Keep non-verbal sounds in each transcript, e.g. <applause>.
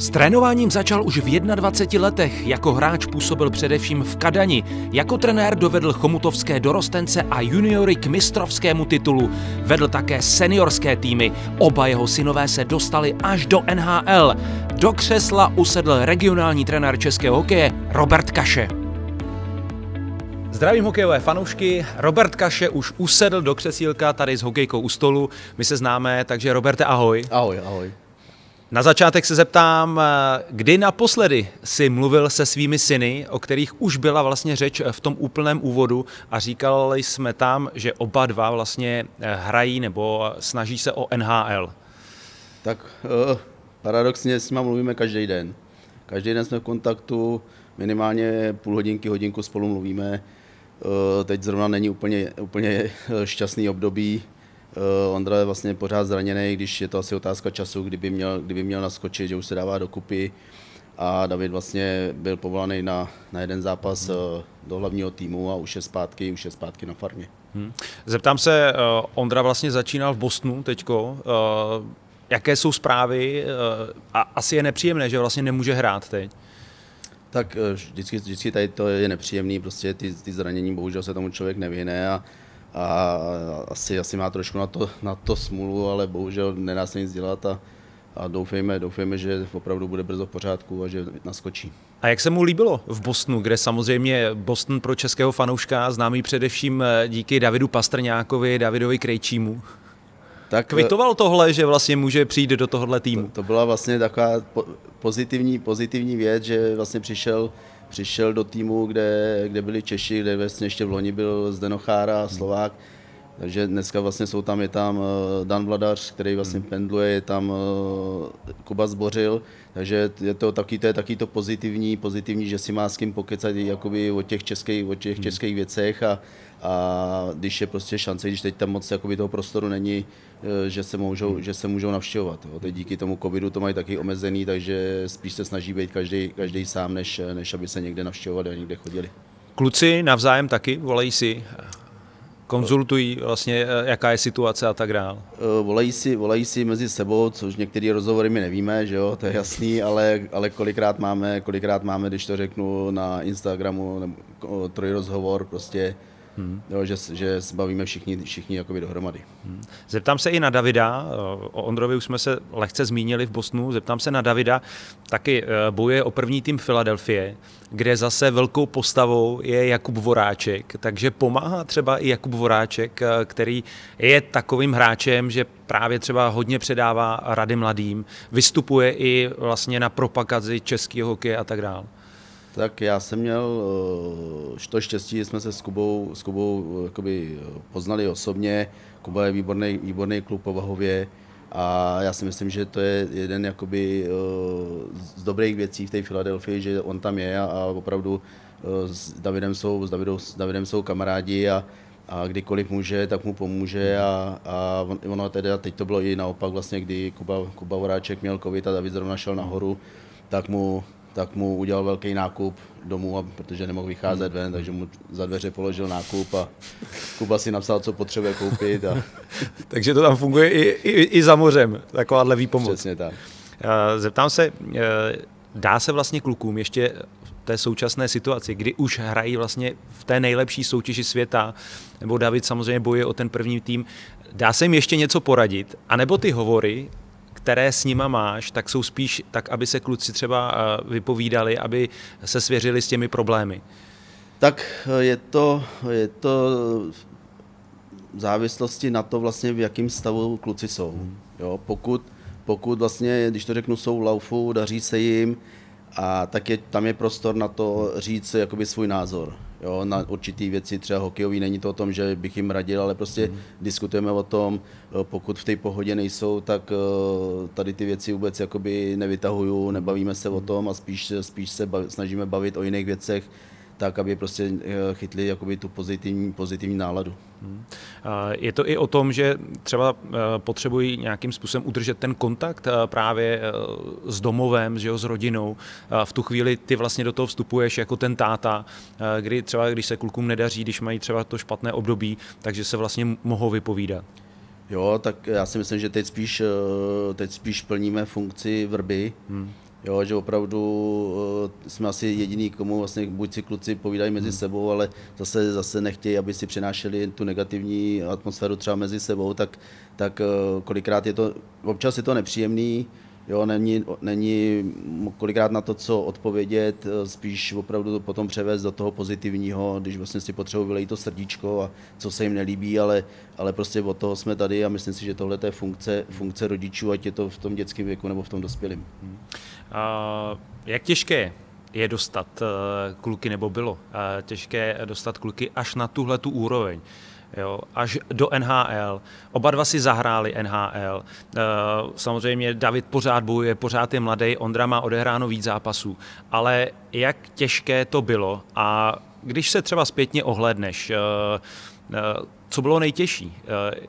S trénováním začal už v 21 letech. Jako hráč působil především v Kadani. Jako trenér dovedl chomutovské dorostence a juniory k mistrovskému titulu. Vedl také seniorské týmy. Oba jeho synové se dostali až do NHL. Do křesla usedl regionální trenér českého hokeje Robert Kaše. Zdravím hokejové fanoušky. Robert Kaše už usedl do křesílka tady s hokejkou u stolu. My se známe, takže Roberte, ahoj. Ahoj, ahoj. Na začátek se zeptám, kdy naposledy si mluvil se svými syny, o kterých už byla vlastně řeč v tom úplném úvodu a říkali jsme tam, že oba dva vlastně hrají nebo snaží se o NHL. Tak uh, paradoxně s nimi mluvíme každý den. Každý den jsme v kontaktu, minimálně půl hodinky, hodinku spolu mluvíme. Uh, teď zrovna není úplně, úplně šťastný období, Ondra je vlastně pořád zraněný, když je to asi otázka času, kdyby měl, kdyby měl naskočit, že už se dává dokupy. A David vlastně byl povolaný na, na jeden zápas hmm. uh, do hlavního týmu a už je zpátky, už je zpátky na farmě. Hmm. Zeptám se, uh, Ondra vlastně začínal v Bostonu teďko. Uh, jaké jsou zprávy? Uh, a asi je nepříjemné, že vlastně nemůže hrát teď. Tak vždycky, vždycky tady to je nepříjemný, prostě ty, ty zranění, bohužel se tomu člověk nevyhne a a asi, asi má trošku na to, na to smůlu, ale bohužel nedá se nic dělat a, a doufejme, doufejme, že opravdu bude brzo v pořádku a že naskočí. A jak se mu líbilo v Bostonu, kde samozřejmě Boston pro českého fanouška známý především eh, díky Davidu Pastrňákovi, Davidovi Krejčímu? Tak, Kvitoval tohle, že vlastně může přijít do tohohle týmu? To, to byla vlastně taková pozitivní, pozitivní věc, že vlastně přišel přišel do týmu, kde, kde byli Češi, kde vlastně ještě v loni byl Zdenochára, Slovák, takže dneska vlastně jsou tam, je tam eh, Dan Vladař, který vlastně hmm. pendluje, je tam eh, Kuba Zbořil, takže je to taky to, je taky to pozitivní, pozitivní, že si má s kým pokecat jakoby o těch českých, o těch hmm. českých věcech a, a když je prostě šance, když teď tam moc jakoby toho prostoru není, eh, že se můžou, hmm. že se můžou navštěvovat. Jo. Teď díky tomu covidu to mají taky omezený, takže spíš se snaží být každý, každý sám, než, než aby se někde navštěvovali a někde chodili. Kluci navzájem taky volají si konzultují vlastně, eh, jaká je situace a tak dále. Eh, volají si, volají si mezi sebou, což některé rozhovory my nevíme, že jo, to je jasný, ale, ale kolikrát máme, kolikrát máme, když to řeknu na Instagramu, nebo trojrozhovor, prostě Hmm. Jo, že, že se bavíme všichni, všichni jakoby dohromady. Hmm. Zeptám se i na Davida, o Ondrovi už jsme se lehce zmínili v Bosnu, zeptám se na Davida, taky eh, bojuje o první tým Filadelfie, kde zase velkou postavou je Jakub Voráček, takže pomáhá třeba i Jakub Voráček, eh, který je takovým hráčem, že právě třeba hodně předává rady mladým, vystupuje i vlastně na propagaci českého hokeje a tak dále. Tak já jsem měl eh, to štěstí, že jsme se s Kubou, s Kubou eh, jakoby, eh, poznali osobně. Kuba je výborný, výborný klub povahově a já si myslím, že to je jeden jakoby, z dobrých věcí v té Filadelfii, že on tam je a, a opravdu s Davidem jsou, s Davidou, s Davidem jsou kamarádi a, a kdykoliv může, tak mu pomůže a, a ono teda, teď to bylo i naopak vlastně, kdy Kuba, Kuba Voráček měl covid a David zrovna šel nahoru, tak mu, tak mu udělal velký nákup domů, protože nemohl vycházet ven, takže mu za dveře položil nákup a Kuba si napsal, co potřebuje koupit. A... <laughs> takže to tam funguje i, i, i za mořem, takováhle výpomoc. Přesně tak. Zeptám se, eh, dá se vlastně klukům ještě v té současné situaci, kdy už hrají vlastně v té nejlepší soutěži světa, nebo David samozřejmě bojuje o ten první tým, dá se jim ještě něco poradit, anebo ty hovory které s nima máš, tak jsou spíš tak, aby se kluci třeba eh, vypovídali, aby se svěřili s těmi problémy? Tak eh, je to, je to v závislosti na to vlastně, v jakém stavu kluci jsou. Jo, pokud, pokud vlastně, když to řeknu, jsou v laufu, daří se jim, a tak je, tam je prostor na to říct jakoby svůj názor. Jo, na určitý věci, třeba hokejový, není to o tom, že bych jim radil, ale prostě mm. diskutujeme o tom, eh, pokud v té pohodě nejsou, tak eh, tady ty věci vůbec jakoby nevytahuju, nebavíme se o tom a spíš, spíš se bav, snažíme bavit o jiných věcech, tak, aby prostě eh, chytli jakoby tu pozitivní, pozitivní náladu. Hmm. Je to i o tom, že třeba eh, potřebují nějakým způsobem udržet ten kontakt eh, právě s domovem, že jo, s rodinou. V tu chvíli ty vlastně do toho vstupuješ jako ten táta, kdy třeba když se klukům nedaří, když mají třeba to špatné období, takže se vlastně mohou vypovídat. Jo, tak já si myslím, že teď spíš, teď spíš plníme funkci vrby, hmm Jo, že opravdu uh, jsme asi jediný, komu vlastně buď si kluci povídají mezi hmm. sebou, ale zase, zase nechtějí, aby si přenášeli tu negativní atmosféru třeba mezi sebou, tak, tak uh, kolikrát je to, občas je to nepříjemný, Jo, není, není kolikrát na to, co odpovědět, spíš opravdu to potom převést do toho pozitivního, když vlastně si potřebují vylejt to srdíčko a co se jim nelíbí, ale, ale prostě od toho jsme tady a myslím si, že tohle je funkce, funkce rodičů, ať je to v tom dětském věku nebo v tom dospělém. Uh, jak těžké je dostat uh, kluky, nebo bylo uh, těžké dostat kluky až na tuhle tu úroveň? jo, až do NHL. Oba dva si zahráli NHL. Eh, samozřejmě David pořád bojuje, pořád je mladý, Ondra má odehráno víc zápasů. Ale jak těžké to bylo a když se třeba zpětně ohledneš, eh, eh, co bylo nejtěžší?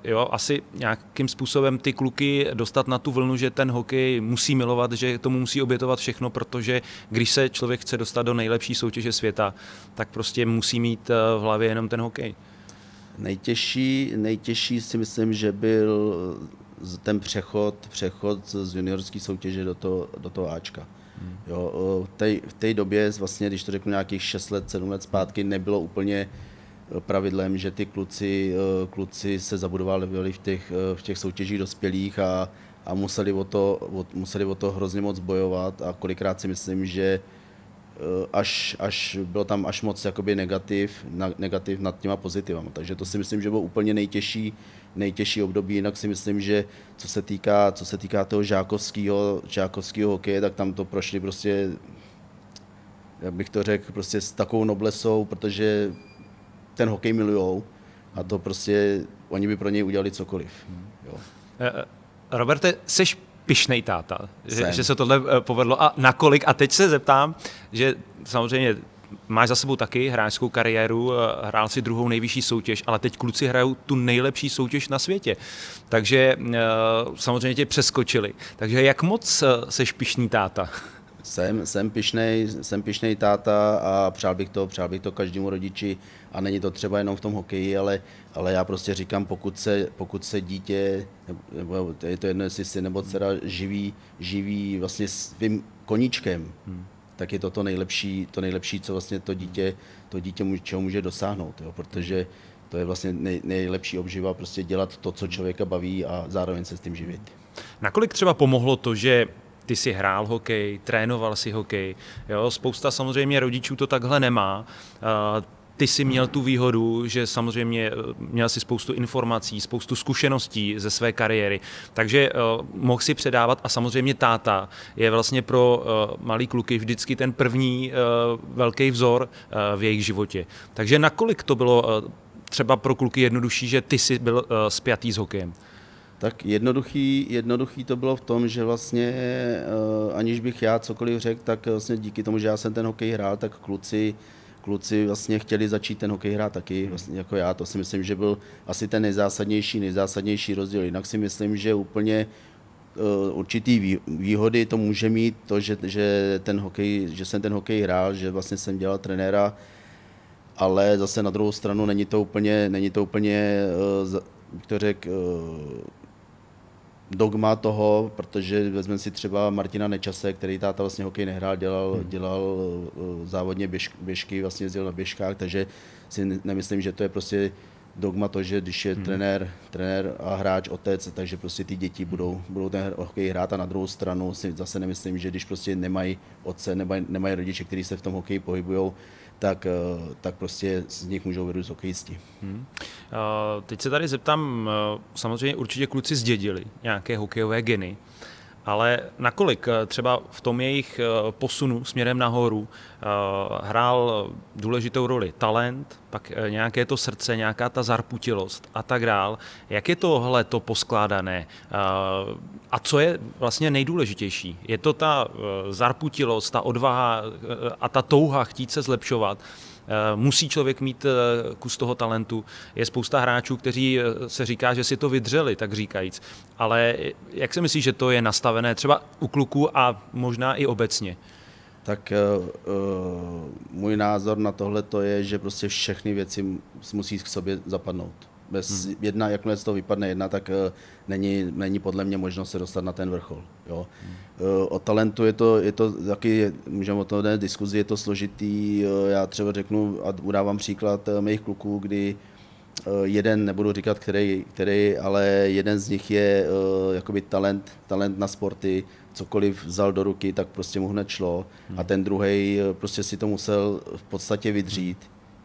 Jo, asi nějakým způsobem ty kluky dostat na tu vlnu, že ten hokej musí milovat, že tomu musí obětovat všechno, protože když se člověk chce dostat do nejlepší soutěže světa, tak prostě musí mít v hlavě jenom ten hokej. Nejtěžší, nejtěžší si myslím, že byl ten přechod, přechod z juniorské soutěže do toho, do toho Ačka. Hmm. Jo, v té době, vlastně, když to řeknu nějakých 6 let, 7 let zpátky, nebylo úplně eh, pravidlem, že ty kluci, eh, kluci se zabudovali v těch, eh, v těch soutěžích dospělých a, a museli, o to, o, museli o to hrozně moc bojovat a kolikrát si myslím, že Eh, až, až bylo tam až moc jakoby negativ, na, negativ nad těma pozitivama. Takže to si myslím, že bylo úplně nejtěžší, nejtěžší období. Jinak si myslím, že co se týká, co se týká toho žákovského, žákovského hokeje, tak tam to prošli prostě, jak bych to řekl, prostě s takovou noblesou, protože ten hokej milujou a to prostě, oni by pro něj udělali cokoliv. Jo. Eh, eh, Roberte, seš pišnej táta, že, že se tohle eh, povedlo a nakolik. A teď se zeptám, že samozřejmě máš za sebou taky hráčskou kariéru, hrál si druhou nejvyšší soutěž, ale teď kluci hrajou tu nejlepší soutěž na světě. Takže samozřejmě tě přeskočili. Takže jak moc seš pišný táta? Jsem, jsem pišnej, jsem pišnej táta a přál bych to, přál bych to každému rodiči a není to třeba jenom v tom hokeji, ale, ale já prostě říkám, pokud se, pokud se dítě, nebo je to jedno, jestli si nebo dcera živí, živí vlastně svým koníčkem, hmm. tak je to to nejlepší, to nejlepší, co vlastně to dítě, to dítě může, čeho může dosáhnout, jo, protože to je vlastně nej, nejlepší obživa, prostě dělat to, co člověka baví a zároveň se s tím živit. Nakolik třeba pomohlo to, že ty si hrál hokej, trénoval si hokej. Jo? Spousta samozřejmě rodičů to takhle nemá. Ty si měl tu výhodu, že samozřejmě eh, měl si spoustu informací, spoustu zkušeností ze své kariéry, takže uh, mohl si předávat a samozřejmě táta je vlastně pro uh, malý kluky vždycky ten první uh, velký vzor uh, v jejich životě. Takže nakolik to bylo uh, třeba pro kluky jednodušší, že ty jsi byl uh, spjatý s hokejem? Tak jednoduchý, jednoduchý to bylo v tom, že vlastně uh, aniž bych já cokoliv řekl, tak vlastně díky tomu, že já jsem ten hokej hrál, tak kluci, kluci vlastně chtěli začít ten hokej hrát taky, vlastně jako já. To si myslím, že byl asi ten nejzásadnější, nejzásadnější rozdíl. Jinak si myslím, že úplně uh, určitý výhody to může mít to, že, že, ten hokej, že jsem ten hokej hrál, že vlastně jsem dělal trenéra, ale zase na druhou stranu není to úplně, není to úplně uh, bych to řekl, uh, dogma toho, protože vezmeme si třeba Martina Nečase, který táta vlastně hokej nehrál, dělal, hmm. dělal eh, závodně běž, běžky, vlastně jezdil na běžkách, takže si nemyslím, že to je prostě dogma to, že když je hmm. trenér, trenér a hráč, otec, takže prostě ty děti budou, budou ten hokej hrát a na druhou stranu si zase nemyslím, že když prostě nemají otce, nemají, nemají rodiče, kteří se v tom hokeji pohybují, tak, eh, tak prostě z nich můžou vyrůst hokejisti. Hmm. Teď se tady zeptám, eh, samozřejmě určitě kluci zdědili nějaké hokejové geny. Ale nakolik eh, třeba v tom jejich eh, posunu směrem nahoru eh, hrál důležitou roli talent, pak nějaké to srdce, nějaká ta zarputilost a tak dál. Jak je tohle to poskládané? A co je vlastně nejdůležitější? Je to ta zarputilost, ta odvaha a ta touha chtít se zlepšovat? Eh, musí člověk mít eh, kus toho talentu. Je spousta hráčů, kteří eh, se říká, že si to vydřeli, tak říkajíc. Ale jak si myslíš, že to je nastavené třeba u kluků a možná i obecně? Tak můj názor na tohle to je, že prostě všechny věci musí k sobě zapadnout. Bez hmm. jedna, jakmile z toho vypadne jedna, tak uh, není, není podle mě možnost se dostat na ten vrchol. Jo. Hmm. Uh, o talentu je to, je to taky, můžeme o tom diskuzi, je to složitý. Uh, já třeba řeknu a udávám příklad uh, mých kluků, kdy jeden, nebudu říkat který, který, ale jeden z nich je uh, jakoby talent, talent na sporty, cokoliv vzal do ruky, tak prostě mu hned šlo. Hmm. A ten druhý prostě si to musel v podstatě vydřít.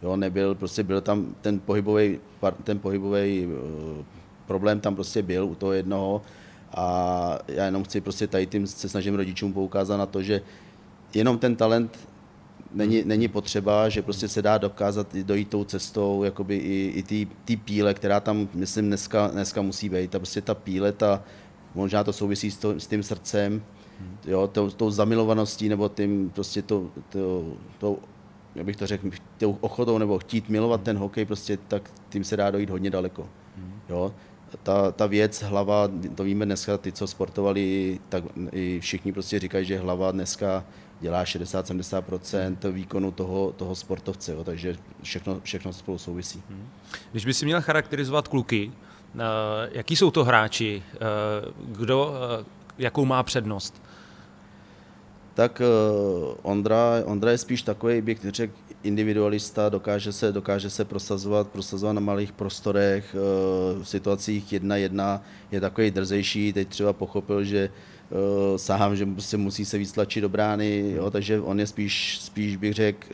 Jo, nebyl, prostě byl tam ten pohybový, ten pohybový uh, problém tam prostě byl u toho jednoho a já jenom chci prostě tady tím se snažím rodičům poukázat na to, že jenom ten talent není, není potřeba, že prostě se dá dokázat dojít tou cestou, jakoby i, i ty píle, která tam, myslím, dneska, dneska musí být. A prostě ta píle, ta, možná to souvisí s, to, s tím srdcem, jo, tou, tou zamilovaností nebo tím prostě to, to, to jak bych to řekl, tou ochotou nebo chtít milovat ten hokej, prostě tak tím se dá dojít hodně daleko. Jo. Ta, ta věc, hlava, to víme dneska, ty, co sportovali, tak i všichni prostě říkají, že hlava dneska dělá 60-70% výkonu toho, toho sportovce, jo, takže všechno, všechno spolu souvisí. Když by si měl charakterizovat kluky, uh, jaký jsou to hráči, uh, kdo, uh, jakou má přednost? Tak uh, Ondra, Ondra je spíš takový, bych řekl, individualista, dokáže se, dokáže se prosazovat, prosazovat na malých prostorech, uh, v situacích jedna jedna je takový drzejší, teď třeba pochopil, že uh, sám, že prostě musí se víc tlačit do brány, jo, takže on je spíš, spíš bych řekl,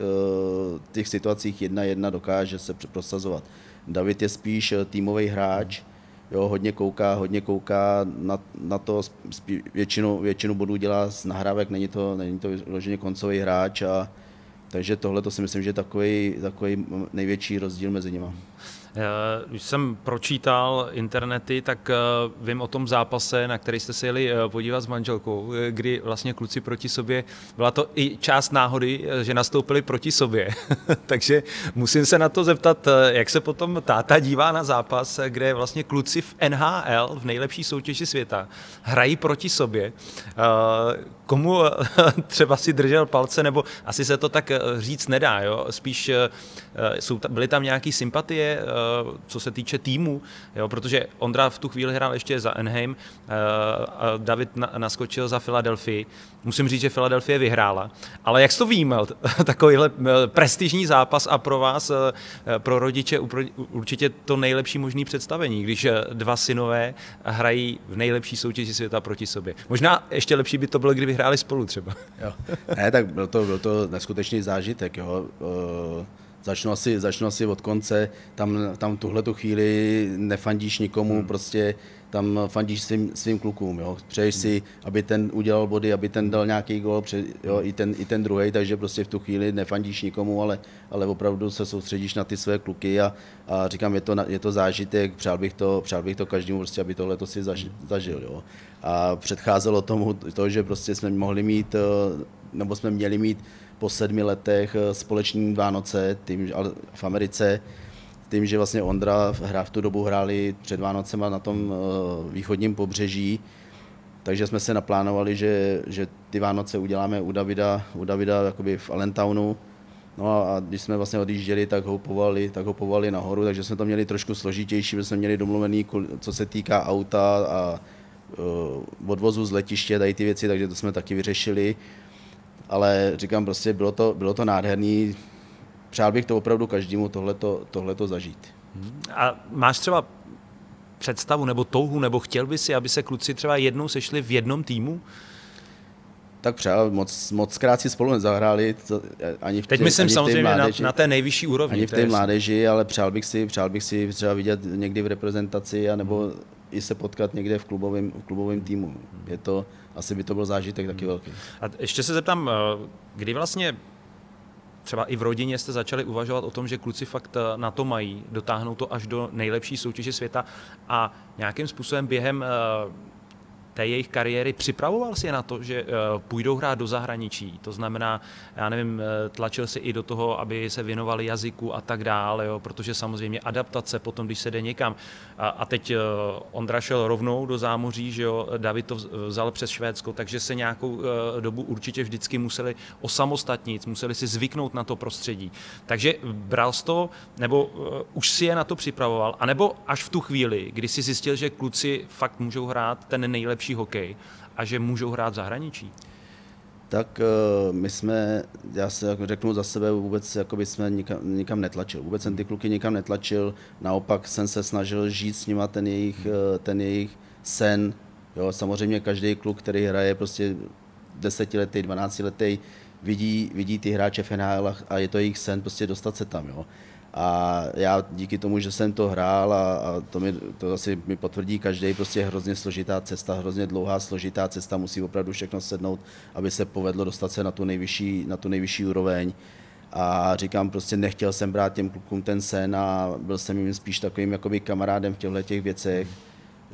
v těch situacích jedna jedna dokáže se prosazovat. David je spíš týmový hráč, jo, hodně kouká, hodně kouká na, na to, spí, většinu, většinu bodů dělá z nahrávek, není to, není to vyloženě koncový hráč a takže tohle to si myslím, že je takový, takový největší rozdíl mezi nimi. Eh, když jsem pročítal internety, tak eh, vím o tom zápase, na který jste se jeli eh, podívat s manželkou, kdy vlastně kluci proti sobě, byla to i část náhody, že nastoupili proti sobě. <laughs> Takže musím se na to zeptat, jak se potom táta dívá na zápas, kde vlastně kluci v NHL, v nejlepší soutěži světa, hrají proti sobě. Komu <laughs> třeba si držel palce, nebo asi se to tak říct nedá, jo? spíš jsou, byly tam nějaké sympatie, Eh, co se týče týmu, jo, protože Ondra v tu chvíli hrál ještě za Enheim, eh, a David naskočil za Filadelfii. Musím říct, že Filadelfie vyhrála. Ale jak to výjimel, <laughs> takovýhle eh, prestižní zápas a pro vás, pro rodiče, určitě to nejlepší možný představení, když dva synové hrají v nejlepší soutěži světa proti sobě. Možná ještě lepší by to bylo, kdyby hráli spolu třeba. Jo. Ne, tak byl to, byl to neskutečný zážitek. Jo. Začnu asi, začnu asi od konce, tam, tam tuhle tu chvíli nefandíš nikomu, hmm. prostě tam fandíš svým, svým klukům, jo. Přeješ si, aby ten udělal body, aby ten dal nějaký gol, jo, i ten, i ten druhý, takže prostě v tu chvíli nefandíš nikomu, ale, ale opravdu se soustředíš na ty své kluky a, a říkám, je to, je to zážitek, přál bych to, přál bych to každému, prostě, aby tohle to si zažil, zažil, jo. A předcházelo tomu to, že prostě jsme mohli mít, eh, nebo jsme měli mít po sedmi letech eh, společný Vánoce tím, v Americe, tím, že vlastně Ondra hra v tu dobu hráli před Vánocema na tom eh, východním pobřeží, takže jsme se naplánovali, že, že ty Vánoce uděláme u Davida, u Davida jakoby v Allentownu. No a když jsme vlastně odjížděli, tak ho povali, tak ho povali nahoru, takže jsme to měli trošku složitější, protože jsme měli domluvený, co se týká auta a uh, odvozu z letiště, tady ty věci, takže to jsme taky vyřešili ale říkám prostě, bylo to, bylo to nádherný. Přál bych to opravdu každému tohleto, tohleto zažít. A máš třeba představu nebo touhu, nebo chtěl by si, aby se kluci třeba jednou sešli v jednom týmu? Tak přál, moc, moc krát si spolu nezahráli, ani v Teď myslím ani samozřejmě mládeži, na, na té nejvyšší úrovni. Ani v té mládeži, ale přál bych si, přál bych si třeba vidět někdy v reprezentaci, anebo hmm. i se potkat někde v klubovém, v klubovém týmu. Je to, asi by to byl zážitek taky velký. A ještě se zeptám, eh, kdy vlastně třeba i v rodině jste začali uvažovat o tom, že kluci fakt eh, na to mají, dotáhnout to až do nejlepší soutěže světa a nějakým způsobem během eh, té jejich kariéry připravoval si je na to, že půjdou hrát do zahraničí. To znamená, já nevím, tlačil si i do toho, aby se věnovali jazyku a tak dále, jo, protože samozřejmě adaptace potom, když se jde někam. A, a teď Ondra šel rovnou do zámoří, že jo, David to vzal přes Švédsko, takže se nějakou dobu určitě vždycky museli osamostatnit, museli si zvyknout na to prostředí. Takže bral to, nebo už si je na to připravoval, anebo až v tu chvíli, kdy si zjistil, že kluci fakt můžou hrát ten nejlepší hokej a že můžou hrát v zahraničí? Tak uh, my jsme, já se jako řeknu za sebe, vůbec jakoby jsme nikam, nikam netlačil. Vůbec jsem ty kluky nikam netlačil, naopak jsem se snažil žít s nima ten jejich, uh, ten jejich sen. Jo, samozřejmě každý kluk, který hraje prostě desetiletý, dvanáctiletý, vidí, vidí ty hráče v NHL a je to jejich sen prostě dostat se tam. Jo. A já díky tomu, že jsem to hrál a, a to, mi, to asi mi potvrdí každý, prostě hrozně složitá cesta, hrozně dlouhá složitá cesta, musí opravdu všechno sednout, aby se povedlo dostat se na tu nejvyšší, na tu nejvyšší úroveň. A říkám, prostě nechtěl jsem brát těm klukům ten sen a byl jsem jim spíš takovým jakoby kamarádem v těchto těch věcech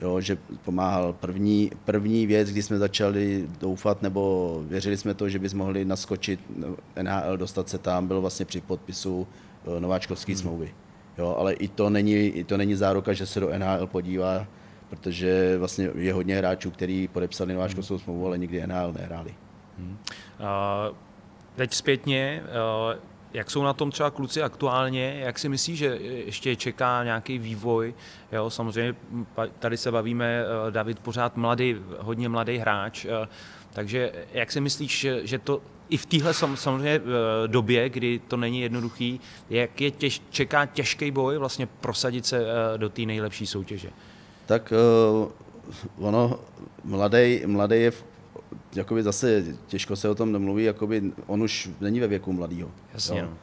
jo, že pomáhal. První, první věc, kdy jsme začali doufat, nebo věřili jsme to, že bychom mohli naskočit NHL, dostat se tam, byl vlastně při podpisu nováčkovské hmm. smlouvy. Jo, ale i to, není, i to není záruka, že se do NHL podívá, protože vlastně je hodně hráčů, kteří podepsali nováčkovskou hmm. smlouvu, ale nikdy NHL nehráli. Hmm. Uh, teď zpětně, uh, jak jsou na tom třeba kluci aktuálně? Jak si myslíš, že ještě čeká nějaký vývoj? Jo, samozřejmě tady se bavíme, eh, David pořád mladý, hodně mladý hráč, eh, takže jak si myslíš, že to i v téhle samozřejmě eh, době, kdy to není jednoduchý, jak je těž, čeká těžký boj vlastně prosadit se do té nejlepší soutěže? Tak ono, mladý, mladý je jakoby zase těžko se o tom nemluví, jakoby on už není ve věku mladýho. Jasně. Jo. No.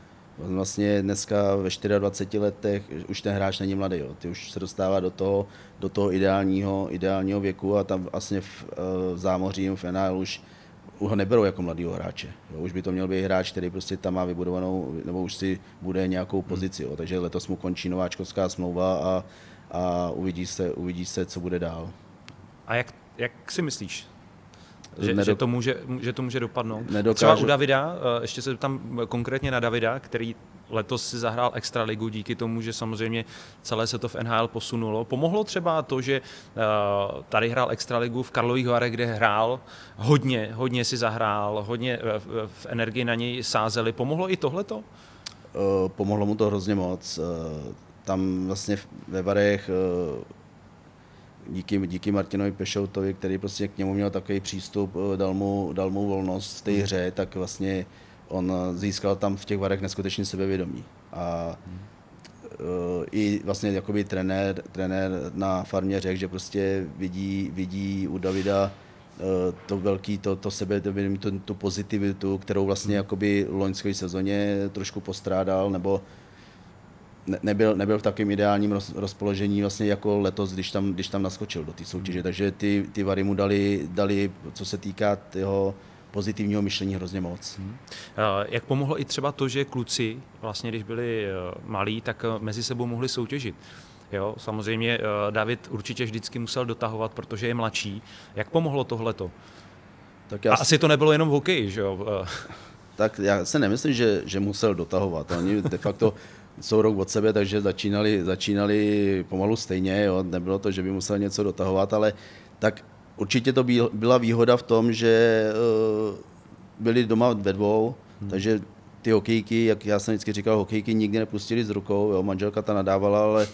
On vlastně dneska ve 24 letech už ten hráč není mladý, jo. ty už se dostává do toho, do toho ideálního, ideálního věku a tam vlastně v, eh, v zámoří, v NHL už ho neberou jako mladýho hráče. Jo. Už by to měl být hráč, který prostě tam má vybudovanou, nebo už si bude nějakou hmm. pozici. Jo. Takže letos mu končí nováčkovská smlouva a, a uvidí, se, uvidí se, co bude dál. A jak, jak si myslíš, že, nedok- že, to může, že to může dopadnout. Nedokážu. Třeba u Davida, eh, ještě se tam konkrétně na Davida, který letos si zahrál extraligu díky tomu, že samozřejmě celé se to v NHL posunulo. Pomohlo třeba to, že uh, tady hrál extraligu v Karlových Varech, kde hrál hodně, hodně si zahrál, hodně uh, v energii na něj sázeli. Pomohlo i tohleto? Uh, pomohlo mu to hrozně moc. Tam vlastně ve Varech díky, díky Martinovi Pešoutovi, který prostě k němu měl takový přístup, eh, dal mu, dal mu volnost v té hmm. hře, tak vlastně on získal tam v těch varech neskutečně sebevědomí. A uh, i vlastně jakoby trenér, trenér na farmě řekl, že prostě vidí, vidí u Davida uh, to velký, to, to sebevědomí, tu, tu pozitivitu, kterou vlastně hmm. jakoby v loňské sezóně trošku postrádal, nebo ne, nebyl, nebyl v takovém ideálním roz, rozpoložení vlastně jako letos, když tam, když tam naskočil do té soutěže. Takže ty, ty vary mu dali, dali, co se týká jeho pozitivního myšlení hrozně moc. Hmm. Jak pomohlo i třeba to, že kluci, vlastně když byli eh, malí, tak eh, mezi sebou mohli soutěžit. Jo, samozřejmě David určitě vždycky musel dotahovat, protože je mladší. Jak pomohlo tohleto? Tak já... A asi to nebylo jenom v hokeji, že jo? Tak já se nemyslím, že, že musel dotahovat. Oni de facto jsou rok od sebe, takže začínali, začínali pomalu stejně, jo. nebylo to, že by musel něco dotahovat, ale tak určitě to byla výhoda v tom, že uh, byli doma ve dvou, hmm. takže ty hokejky, jak já jsem vždycky říkal, hokejky nikdy nepustili z rukou, jo. manželka ta nadávala, ale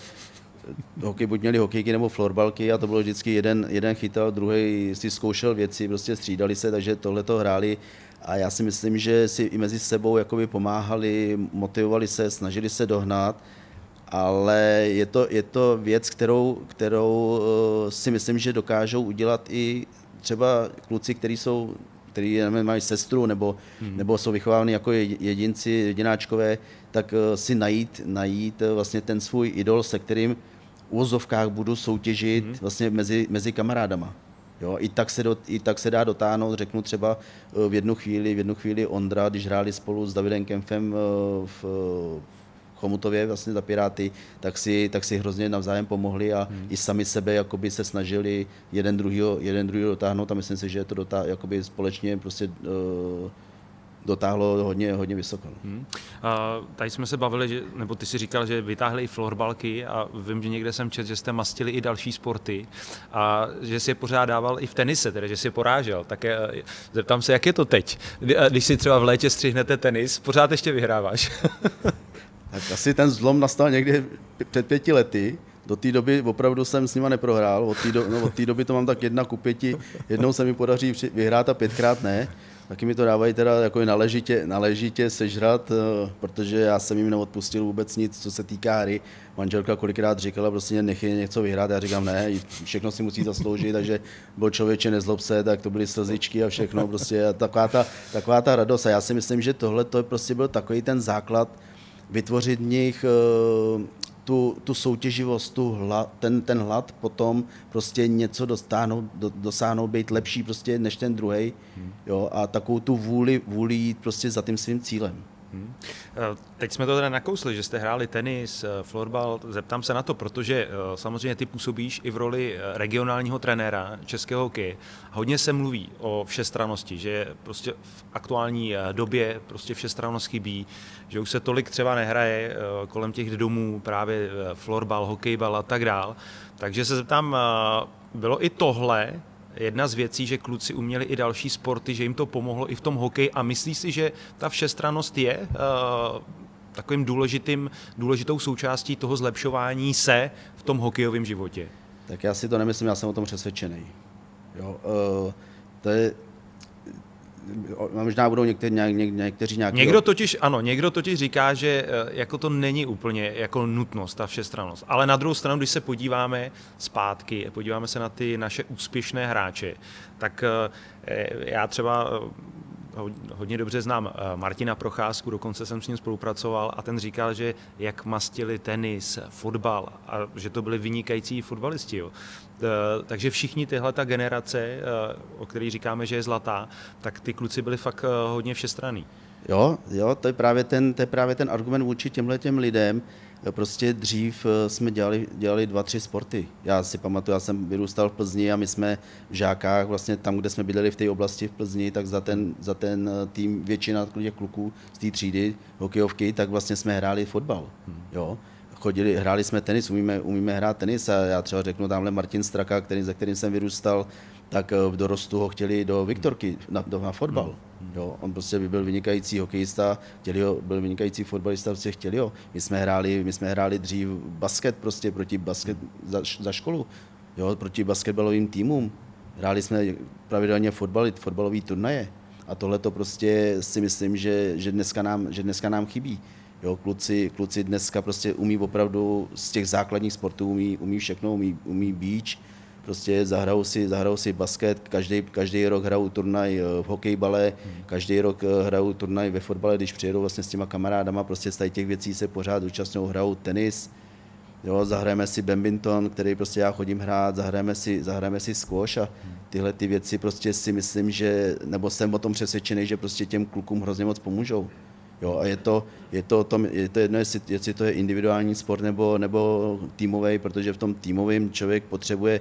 hokej buď měli hokejky nebo florbalky a to bylo vždycky jeden, jeden chytal, druhý si zkoušel věci, prostě střídali se, takže tohle to hráli a já si myslím, že si i mezi sebou jakoby pomáhali, motivovali se, snažili se dohnat, ale je to, je to věc, kterou, kterou eh, si myslím, že dokážou udělat i třeba kluci, kteří jsou který nevím, mají sestru nebo, hmm. nebo jsou vychovávány jako jedinci, jedináčkové, tak eh, si najít, najít eh, vlastně ten svůj idol, se kterým v úvozovkách budu soutěžit hmm. vlastně mezi, mezi kamarádama. Jo, i, tak se do, I tak se dá dotáhnout, řeknu třeba v jednu chvíli, v jednu chvíli Ondra, když hráli spolu s Davidem Kempfem v Chomutově vlastně za Piráty, tak si, tak si hrozně navzájem pomohli a hmm. i sami sebe jakoby se snažili jeden druhýho, jeden druhýho dotáhnout a myslím si, že to dotá, jakoby společně prostě uh, dotáhlo hodně, hodně vysoko. No. Hmm. A tady jsme se bavili, že, nebo ty si říkal, že vytáhli i florbalky a vím, že někde jsem čet, že jste mastili i další sporty a že si je pořád dával i v tenise, tedy že si je porážel. Tak je, zeptám se, jak je to teď? Když si třeba v létě střihnete tenis, pořád ještě vyhráváš. <laughs> tak asi ten zlom nastal někdy před pěti lety, do té doby opravdu jsem s nima neprohrál, od té do, no, doby to mám tak jedna ku pěti, jednou se mi podaří vyhrát a pětkrát ne. Taky mi to dávají teda jako náležitě, náležitě sežrat, eh, protože já jsem jim neodpustil vůbec nic, co se týká hry. Manželka kolikrát říkala, prostě nechej něco vyhrát, já říkám ne, všechno si musí zasloužit, takže byl člověče nezlob se, tak to byly slzičky a všechno, prostě a taková ta, taková ta radost. A já si myslím, že tohle to prostě byl takový ten základ, vytvořit v nich eh, tu, tu soutěživost, tu hla, ten, ten hlad potom prostě něco dostáhnout, do, dosáhnout, být lepší prostě než ten druhý, hmm. jo, a takovou tu vůli, vůli jít prostě za tím svým cílem. Hmm. Teď jsme to teda nakousli, že jste hráli tenis, eh, florbal. Zeptám se na to, protože eh, samozřejmě ty působíš i v roli regionálního trenéra českého hokeje. Hodně se mluví o všestranosti, že prostě v aktuální době prostě všestranost chybí, že už se tolik třeba nehraje kolem těch domů právě florbal, hokejbal a tak dál. Takže se zeptám, bylo i tohle jedna z věcí, že kluci uměli i další sporty, že jim to pomohlo i v tom hokeji a myslíš si, že ta všestrannost je uh, takovým důležitým, důležitou součástí toho zlepšování se v tom hokejovém životě? Tak já si to nemyslím, já jsem o tom přesvědčený. Jo, uh, to je, možná budou někteří, ně, ně, někteří nějaký... Někdo totiž, ano, někdo totiž říká, že eh, jako to není úplně jako nutnost, ta všestrannost. Ale na druhou stranu, když se podíváme zpátky, podíváme se na ty naše úspěšné hráče, tak eh, já třeba hodně dobře znám eh, Martina Procházku, dokonce jsem s ním spolupracoval a ten říkal, že jak mastili tenis, fotbal a že to byli vynikající fotbalisti. Jo. Eh, takže všichni tyhle ta generace, eh, o kterých říkáme, že je zlatá, tak ty kluci byli fakt hodně všestranný. Jo, jo, to je právě ten, to je právě ten argument vůči těmhle těm lidem, Prostě dřív eh, jsme dělali, dělali dva, tři sporty. Já si pamatuju, já jsem vyrůstal v Plzni a my jsme v žákách, vlastně tam, kde jsme bydleli v té oblasti v Plzni, tak za ten, za ten eh, tým většina těch kluků z té třídy hokejovky, tak vlastně jsme hráli fotbal. Hmm. Jo chodili, hráli jsme tenis, umíme, umíme hrát tenis a já třeba řeknu tamhle Martin Straka, který, za kterým jsem vyrůstal, tak eh, v dorostu ho chtěli do Viktorky na, do, na fotbal. Hmm. Jo, on prostě by byl vynikající hokejista, chtěli ho, byl vynikající fotbalista, prostě chtěli ho. My jsme hráli, my jsme hráli dřív basket prostě proti basket za, za školu, jo, proti basketbalovým týmům. Hráli jsme pravidelně fotbal, fotbalový turnaje. A tohle to prostě si myslím, že, že, dneska nám, že dneska nám chybí. Jo, kluci, kluci dneska prostě umí opravdu z těch základních sportů, umí, umí všechno, umí, umí beach, prostě zahrajou si, zahrajou si basket, každý, každý rok hrajou turnaj eh, v hokejbale, hmm. každý rok eh, hrajou turnaj ve fotbale, když přijedou vlastně s těma kamarádama, prostě z těch věcí se pořád účastňují, hrajou tenis, jo, zahrajeme si badminton, který prostě já chodím hrát, zahrajeme si, zahrajeme si squash a hmm. tyhle ty věci prostě si myslím, že, nebo jsem o tom přesvědčený, že prostě těm klukům hrozně moc pomůžou. Jo, a je to, je to, tom, je to jedno, jestli, jestli to je individuální sport nebo, nebo týmový, protože v tom týmovém člověk potřebuje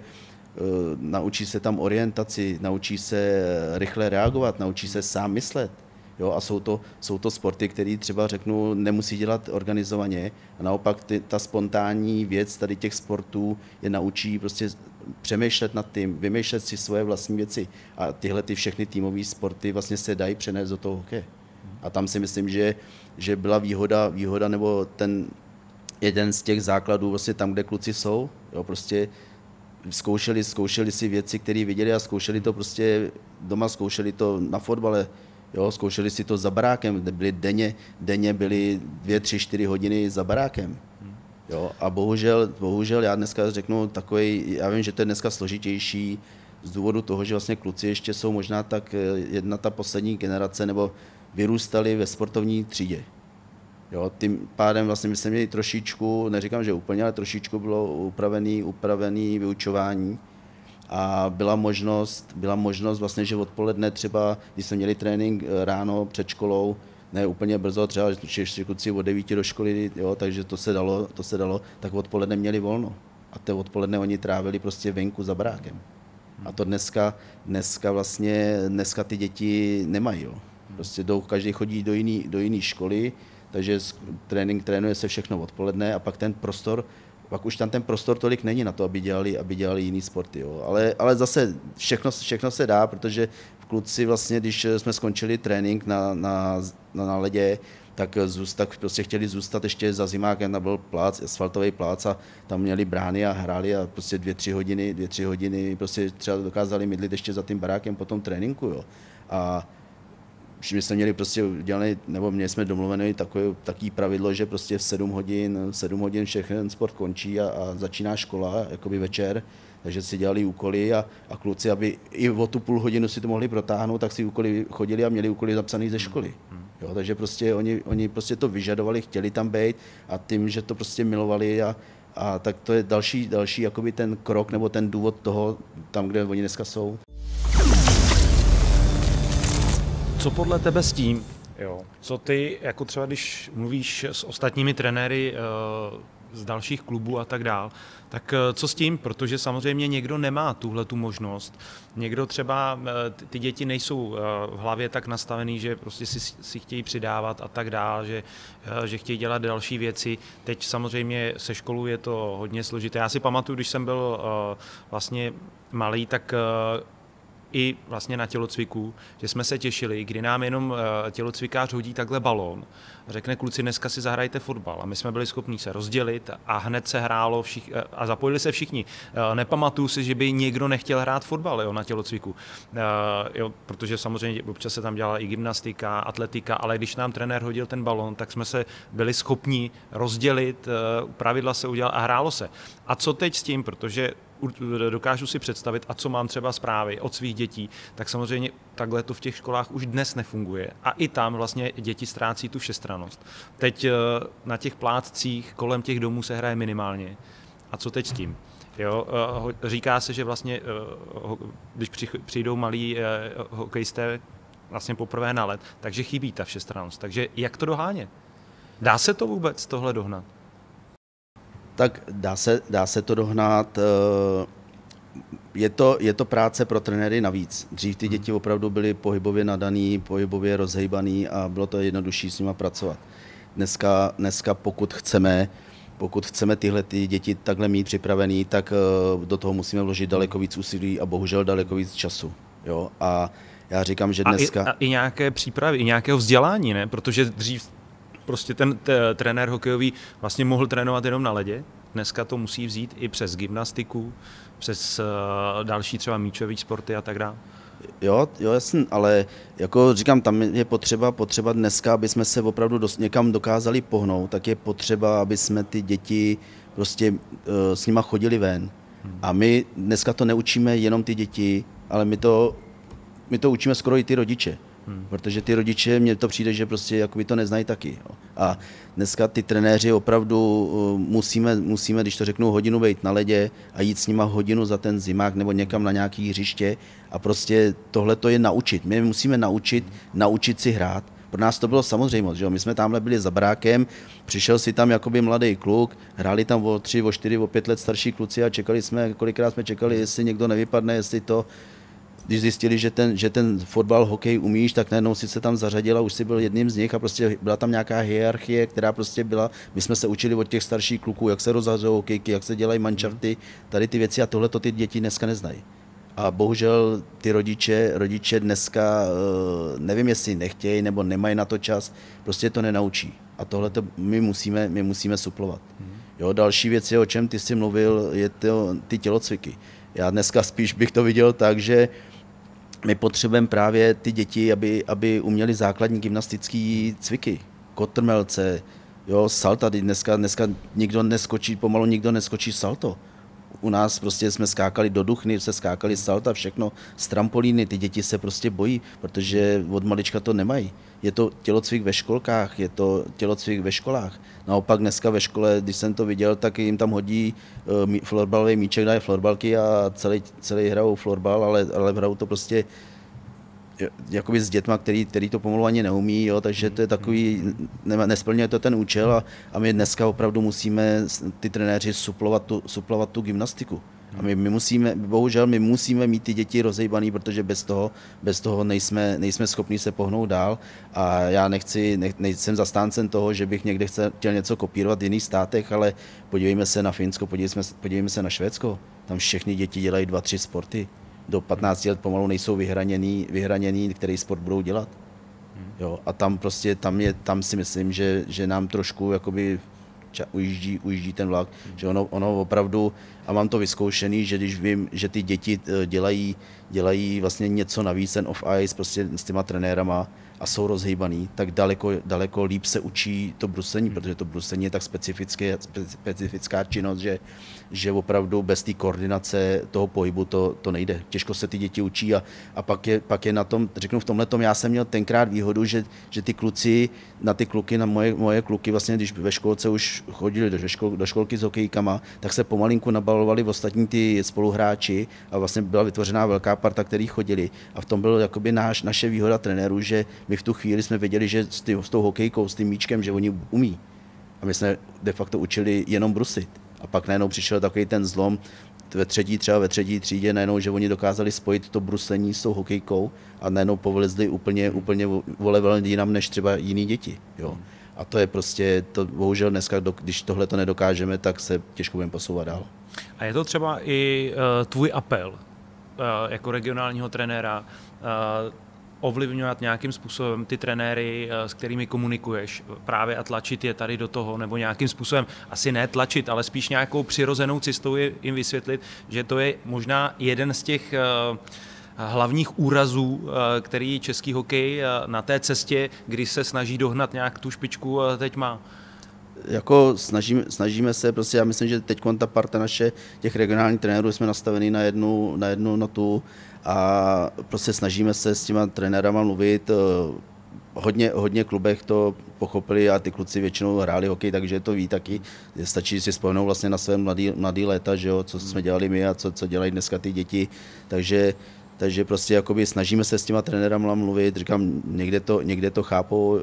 naučí se tam orientaci, naučí se rychle reagovat, naučí se sám myslet. Jo, a jsou to, jsou to sporty, které třeba řeknu, nemusí dělat organizovaně. A naopak ty, ta spontánní věc tady těch sportů je naučí prostě přemýšlet nad tím, vymýšlet si svoje vlastní věci. A tyhle ty všechny týmové sporty vlastně se dají přenést do toho hokeje. A tam si myslím, že, že byla výhoda, výhoda nebo ten jeden z těch základů vlastně tam, kde kluci jsou. Jo, prostě zkoušeli, zkoušeli si věci, které viděli a zkoušeli to prostě doma, zkoušeli to na fotbale, jo, zkoušeli si to za barákem, byli denně, denně byli dvě, tři, čtyři hodiny za barákem. Jo, a bohužel, bohužel já dneska řeknu takový, já vím, že to je dneska složitější z důvodu toho, že vlastně kluci ještě jsou možná tak eh, jedna ta poslední generace, nebo vyrůstali ve sportovní třídě. Jo, tím pádem vlastně my jsme měli trošičku, neříkám, že úplně, ale trošičku bylo upravený, upravený vyučování a byla možnost, byla možnost vlastně, že odpoledne třeba, když jsme měli trénink eh, ráno před školou, ne úplně brzo, třeba ještě kluci od 9 do školy, jo, takže to se dalo, to se dalo, tak odpoledne měli volno. A to odpoledne oni trávili prostě venku za brákem. A to dneska, dneska vlastně, dneska ty děti nemají, jo. Prostě jdou, každý chodí do jiné do jiný školy, takže trénink trénuje se všechno odpoledne a pak ten prostor, pak už tam ten prostor tolik není na to, aby dělali, aby dělali jiný sporty. Jo. Ale, ale zase všechno, všechno se dá, protože kluci vlastně, když jsme skončili trénink na, na, na, na ledě, tak, zůst, tak prostě chtěli zůstat ještě za zimákem, tam byl plác, asfaltový plác a tam měli brány a hráli a prostě dvě, tři hodiny, dvě, tři hodiny prostě třeba dokázali mydlit ještě za tím barákem po tom tréninku. Jo. A my jsme měli prostě udělané, nebo měli jsme domluvené takové, taký pravidlo, že prostě v 7 hodin, 7 hodin všechny sport končí a, a začíná škola, jakoby večer, takže si dělali úkoly a, a kluci, aby i o tu půl hodinu si to mohli protáhnout, tak si úkoly chodili a měli úkoly zapsané ze školy. Jo, takže prostě oni, oni prostě to vyžadovali, chtěli tam být a tím, že to prostě milovali a, a tak to je další, další jakoby ten krok nebo ten důvod toho, tam, kde oni dneska jsou. Co podle tebe s tím? Jo. Co ty, jako třeba když mluvíš s ostatními trenéry eh, z dalších klubů a tak dál, tak eh, co s tím? Protože samozřejmě někdo nemá tuhle tu možnost. Někdo třeba, eh, ty děti nejsou v hlavě tak nastavený, že prostě si, si chtějí přidávat a tak dál, že, že chtějí dělat další věci. Teď samozřejmě se školou je to hodně složité. Já si pamatuju, když jsem byl vlastně malý, tak i vlastně na tělocviku, že jsme se těšili, kdy nám jenom eh, tělocvikář hodí takhle balón a řekne kluci, dneska si zahrajte fotbal. A my jsme byli schopni se rozdělit a hned se hrálo všich, eh, a zapojili se všichni. Eh, nepamatuju si, že by někdo nechtěl hrát fotbal jo, na tělocviku, jo, protože samozřejmě občas se tam dělala i gymnastika, atletika, ale když nám trenér hodil ten balón, tak jsme se byli schopni rozdělit, pravidla se udělal a hrálo se. A co teď s tím, protože dokážu si představit, a co mám třeba zprávy od svých dětí, tak samozřejmě takhle to v těch školách už dnes nefunguje. A i tam vlastně děti ztrácí tu všestranost. Teď eh, na těch plátcích kolem těch domů se hraje minimálně. A co teď s tím? Jo, eh, říká se, že vlastně, eh, když přijdou malí hokejisté vlastně poprvé na let, takže chybí ta všestranost. Takže jak to dohánět? Dá se to vůbec tohle dohnat? Tak dá se, dá se to dohnat. Eh, je to, je to práce pro trenéry navíc. Dřív ty děti opravdu byly pohybově nadaný, pohybově rozhejbaný a bylo to jednodušší s nimi pracovat. Dneska, dneska pokud chceme, pokud chceme tyhle ty děti takhle mít připravený, tak eh, do toho musíme vložit daleko víc úsilí a bohužel daleko víc času. Jo? A já říkám, že dneska... A i, a i nějaké přípravy, i nějakého vzdělání, ne? Protože dřív prostě ten t- trenér hokejový vlastně mohl trénovat jenom na ledě. Dneska to musí vzít i přes gymnastiku, přes uh, další třeba míčové sporty a tak dále. Jo, jo, jasný, ale jako říkám, tam je potřeba, potřeba dneska, aby jsme se opravdu dost, někam dokázali pohnout, tak je potřeba, aby jsme ty děti prostě uh, s nima chodili ven. Hmm. A my dneska to neučíme jenom ty děti, ale my to, my to učíme skoro i ty rodiče. Hmm. Protože ty rodiče, mně to přijde, že prostě jakoby to neznají taky. Jo. A dneska ty trenéři opravdu uh, musíme, musíme, když to řeknu, hodinu být na ledě a jít s nima hodinu za ten zimák nebo někam na nějaký hřiště a prostě tohle to je naučit. My musíme naučit, naučit si hrát. Pro nás to bylo samozřejmost, že jo? My jsme tamhle byli za brákem, přišel si tam jakoby mladý kluk, hráli tam o tři, o čtyři, o pět let starší kluci a čekali jsme, kolikrát jsme čekali, jestli někdo nevypadne, jestli to, když zjistili, že ten, že ten fotbal, hokej umíš, tak najednou si se tam zařadil a už si byl jedním z nich a prostě byla tam nějaká hierarchie, která prostě byla, my jsme se učili od těch starších kluků, jak se rozhazují hokejky, jak se dělají manšafty, tady ty věci a tohle to ty děti dneska neznají. A bohužel ty rodiče, rodiče dneska, eh, nevím jestli nechtějí nebo nemají na to čas, prostě to nenaučí. A tohle my musíme, my musíme suplovat. Jo, další věc je, o čem ty jsi mluvil, je to, ty tělocviky. Já dneska spíš bych to viděl tak, že my potřebujeme právě ty děti, aby, aby uměli základní gymnastické cviky, kotrmelce, jo, salta, dneska, dneska nikdo neskočí, pomalu nikdo neskočí salto. U nás prostě jsme skákali do duchny, se skákali salta, všechno z trampolíny, ty děti se prostě bojí, protože od malička to nemají. Je to tělocvik ve školkách, je to tělocvik ve školách. Naopak dneska ve škole, když jsem to viděl, tak jim tam hodí uh, florbalový míček, dají florbalky a celý, celý hrajou florbal, ale, ale hrajou to prostě jakoby s dětma, který, který to pomalu ani neumí, jo, takže to je takový, ne, nesplňuje to ten účel a, a my dneska opravdu musíme ty trenéři suplovat tu, suplovat tu gymnastiku. A my, my musíme, bohužel my musíme mít ty děti rozejbaný, protože bez toho, bez toho nejsme, nejsme schopni se pohnout dál. A já nechci, ne, nejsem zastáncem toho, že bych někde chtěl něco kopírovat v jiných státech, ale podívejme se na Finsko, podívejme, podívejme se na Švédsko. Tam všechny děti dělají dva, tři sporty. Do 15 let pomalu nejsou vyhraněný, vyhraněný který sport budou dělat. Jo, a tam prostě, tam, je, tam si myslím, že, že nám trošku jakoby ča, ujíždí, ujíždí ten vlak, hmm. že ono, ono opravdu, a mám to vyzkoušený, že když vím, že ty děti eh, dělají, dělají vlastně něco navíc, ten off-ice prostě s těma trenérama, a jsou rozhýbaný, tak daleko, daleko líp se učí to brusení, hmm. protože to brusení je tak specifické, specifická činnost, že, že opravdu bez té koordinace toho pohybu to, to nejde. Těžko se ty děti učí a, a pak, je, pak je na tom, řeknu v tomhle tom, já jsem měl tenkrát výhodu, že, že ty kluci, na ty kluky, na moje, moje kluky, vlastně když ve školce už chodili do, škol, do školky s hokejkama, tak se pomalinku nabalovali v ostatní ty spoluhráči a vlastně byla vytvořená velká parta, který chodili. A v tom byl jakoby náš, naše výhoda trenérů, že my v tu chvíli jsme věděli, že s, tý, s tou hokejkou, s tím míčkem, že oni umí. A my jsme de facto učili jenom brusit. A pak najednou přišel takový ten zlom, ve třetí, třeba ve třetí třídě, najednou, že oni dokázali spojit to brusení s tou hokejkou a najednou povlezli úplně, úplně o level jinam než třeba jiní děti. Jo. A to je prostě, to bohužel dneska, když tohle to nedokážeme, tak se těžko budeme posouvat dál. A je to třeba i uh, tvůj apel uh, jako regionálního trenéra, uh, ovlivňovat nějakým způsobem ty trenéry, eh, s kterými komunikuješ, právě a tlačit je tady do toho, nebo nějakým způsobem, asi ne tlačit, ale spíš nějakou přirozenou cestou jim vysvětlit, že to je možná jeden z těch eh, hlavních úrazů, eh, který český hokej na té cestě, kdy se snaží dohnat nějak tu špičku, teď má. Jako snažíme, snažíme se, prostě já myslím, že teď ta parta naše těch regionálních trenérů jsme nastavení na jednu, na jednu notu a prostě snažíme se s těma trenérama mluvit. Eh, hodně, hodně klubech to pochopili a ty kluci většinou hráli hokej, takže to ví taky. Stačí si vzpomenout vlastně na své mladý léta, že jo, co jsme dělali my a co, co dělají dneska ty děti. Takže takže prostě jakoby snažíme se s těma trenérama mluvit, říkám, někde to, někde to chápou,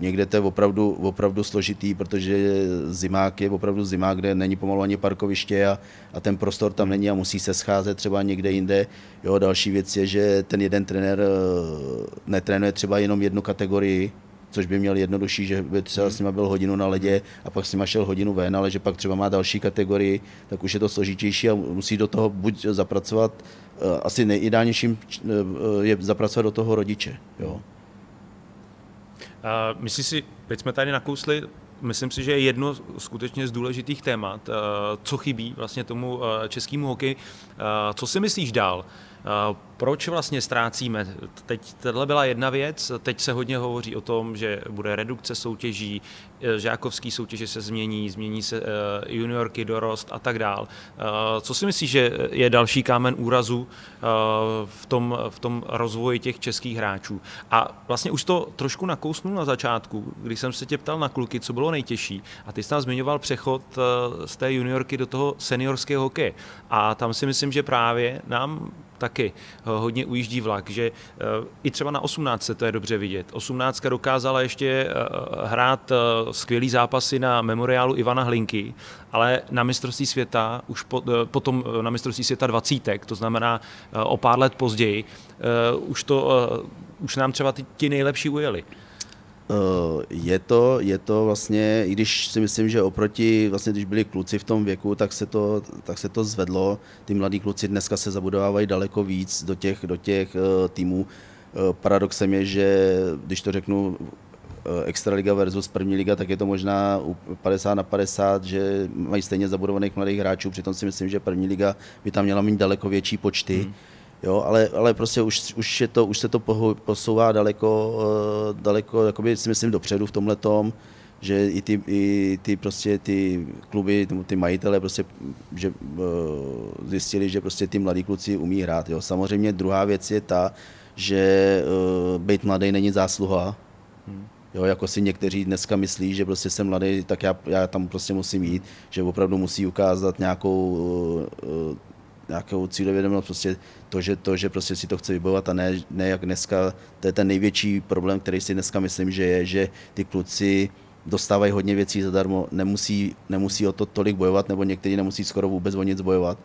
někde to je opravdu, opravdu složitý, protože zimák je opravdu zimák, kde není pomalu ani parkoviště a, a ten prostor tam není a musí se scházet třeba někde jinde. Jo, další věc je, že ten jeden trenér eh, netrénuje třeba jenom jednu kategorii, což by měl jednodušší, že by třeba s nima byl hodinu na ledě a pak s nima šel hodinu ven, ale že pak třeba má další kategorii, tak už je to složitější a musí do toho buď zapracovat, eh, asi nejideálnějším eh, je zapracovat do toho rodiče. Jo. Uh, myslíš si, teď jsme tady nakousli, myslím si, že je jedno skutečně z důležitých témat, uh, co chybí vlastně tomu uh, českému hokeji. Co si myslíš dál? Proč vlastně ztrácíme? Teď tohle byla jedna věc, teď se hodně hovoří o tom, že bude redukce soutěží, e, žákovský soutěže se změní, změní se e, juniorky, dorost a tak dál. E, co si myslíš, že je další kámen úrazu v tom, v tom rozvoji těch českých hráčů? A vlastně už to trošku nakousnul na začátku, když jsem se tě ptal na kluky, co bylo nejtěžší. A ty jsi tam zmiňoval přechod z té juniorky do toho seniorského hokeje. A tam si myslím, že právě nám taky hodně ujíždí vlak, že eh, i třeba na 18 to je dobře vidět. 18 dokázala ještě eh, hrát eh, skvělý zápasy na memoriálu Ivana Hlinky, ale na mistrovství světa, už po, potom na mistrovství světa 20, to znamená o pár let později, už, to, už nám třeba ty, ti nejlepší ujeli. Eh, je to, je to vlastně, i když si myslím, že oproti, vlastně když byli kluci v tom věku, tak se to, tak se to zvedlo. Ty mladí kluci dneska se zabudovávají daleko víc do těch, do těch uh, týmů. Uh, paradoxem je, že když to řeknu, Extraliga versus první liga, tak je to možná 50 na 50, že mají stejně zabudovaných mladých hráčů, přitom si myslím, že první liga by tam měla mít daleko větší počty. Hmm Jo, ale, ale prostě už, už, je to, už se to posouvá daleko, uh, daleko jakoby si myslím dopředu v tomhle tom, že i ty, i ty, prostě ty kluby, ty majitele prostě, že uh, zjistili, že prostě ty mladí kluci umí hrát. Jo. Samozřejmě druhá věc je ta, že uh, být mladý není zásluha. Hmm. Jo, jako si někteří dneska myslí, že prostě jsem mladý, tak já, já tam prostě musím jít, že opravdu musí ukázat nějakou uh, nějakou cílevědomost, prostě to, že, to, že prostě si to chce vybojovat a ne, ne jak dneska, to je ten největší problém, který si dneska myslím, že je, že ty kluci dostávají hodně věcí zadarmo, nemusí, nemusí o to tolik bojovat, nebo někteří nemusí skoro vůbec o nic bojovat,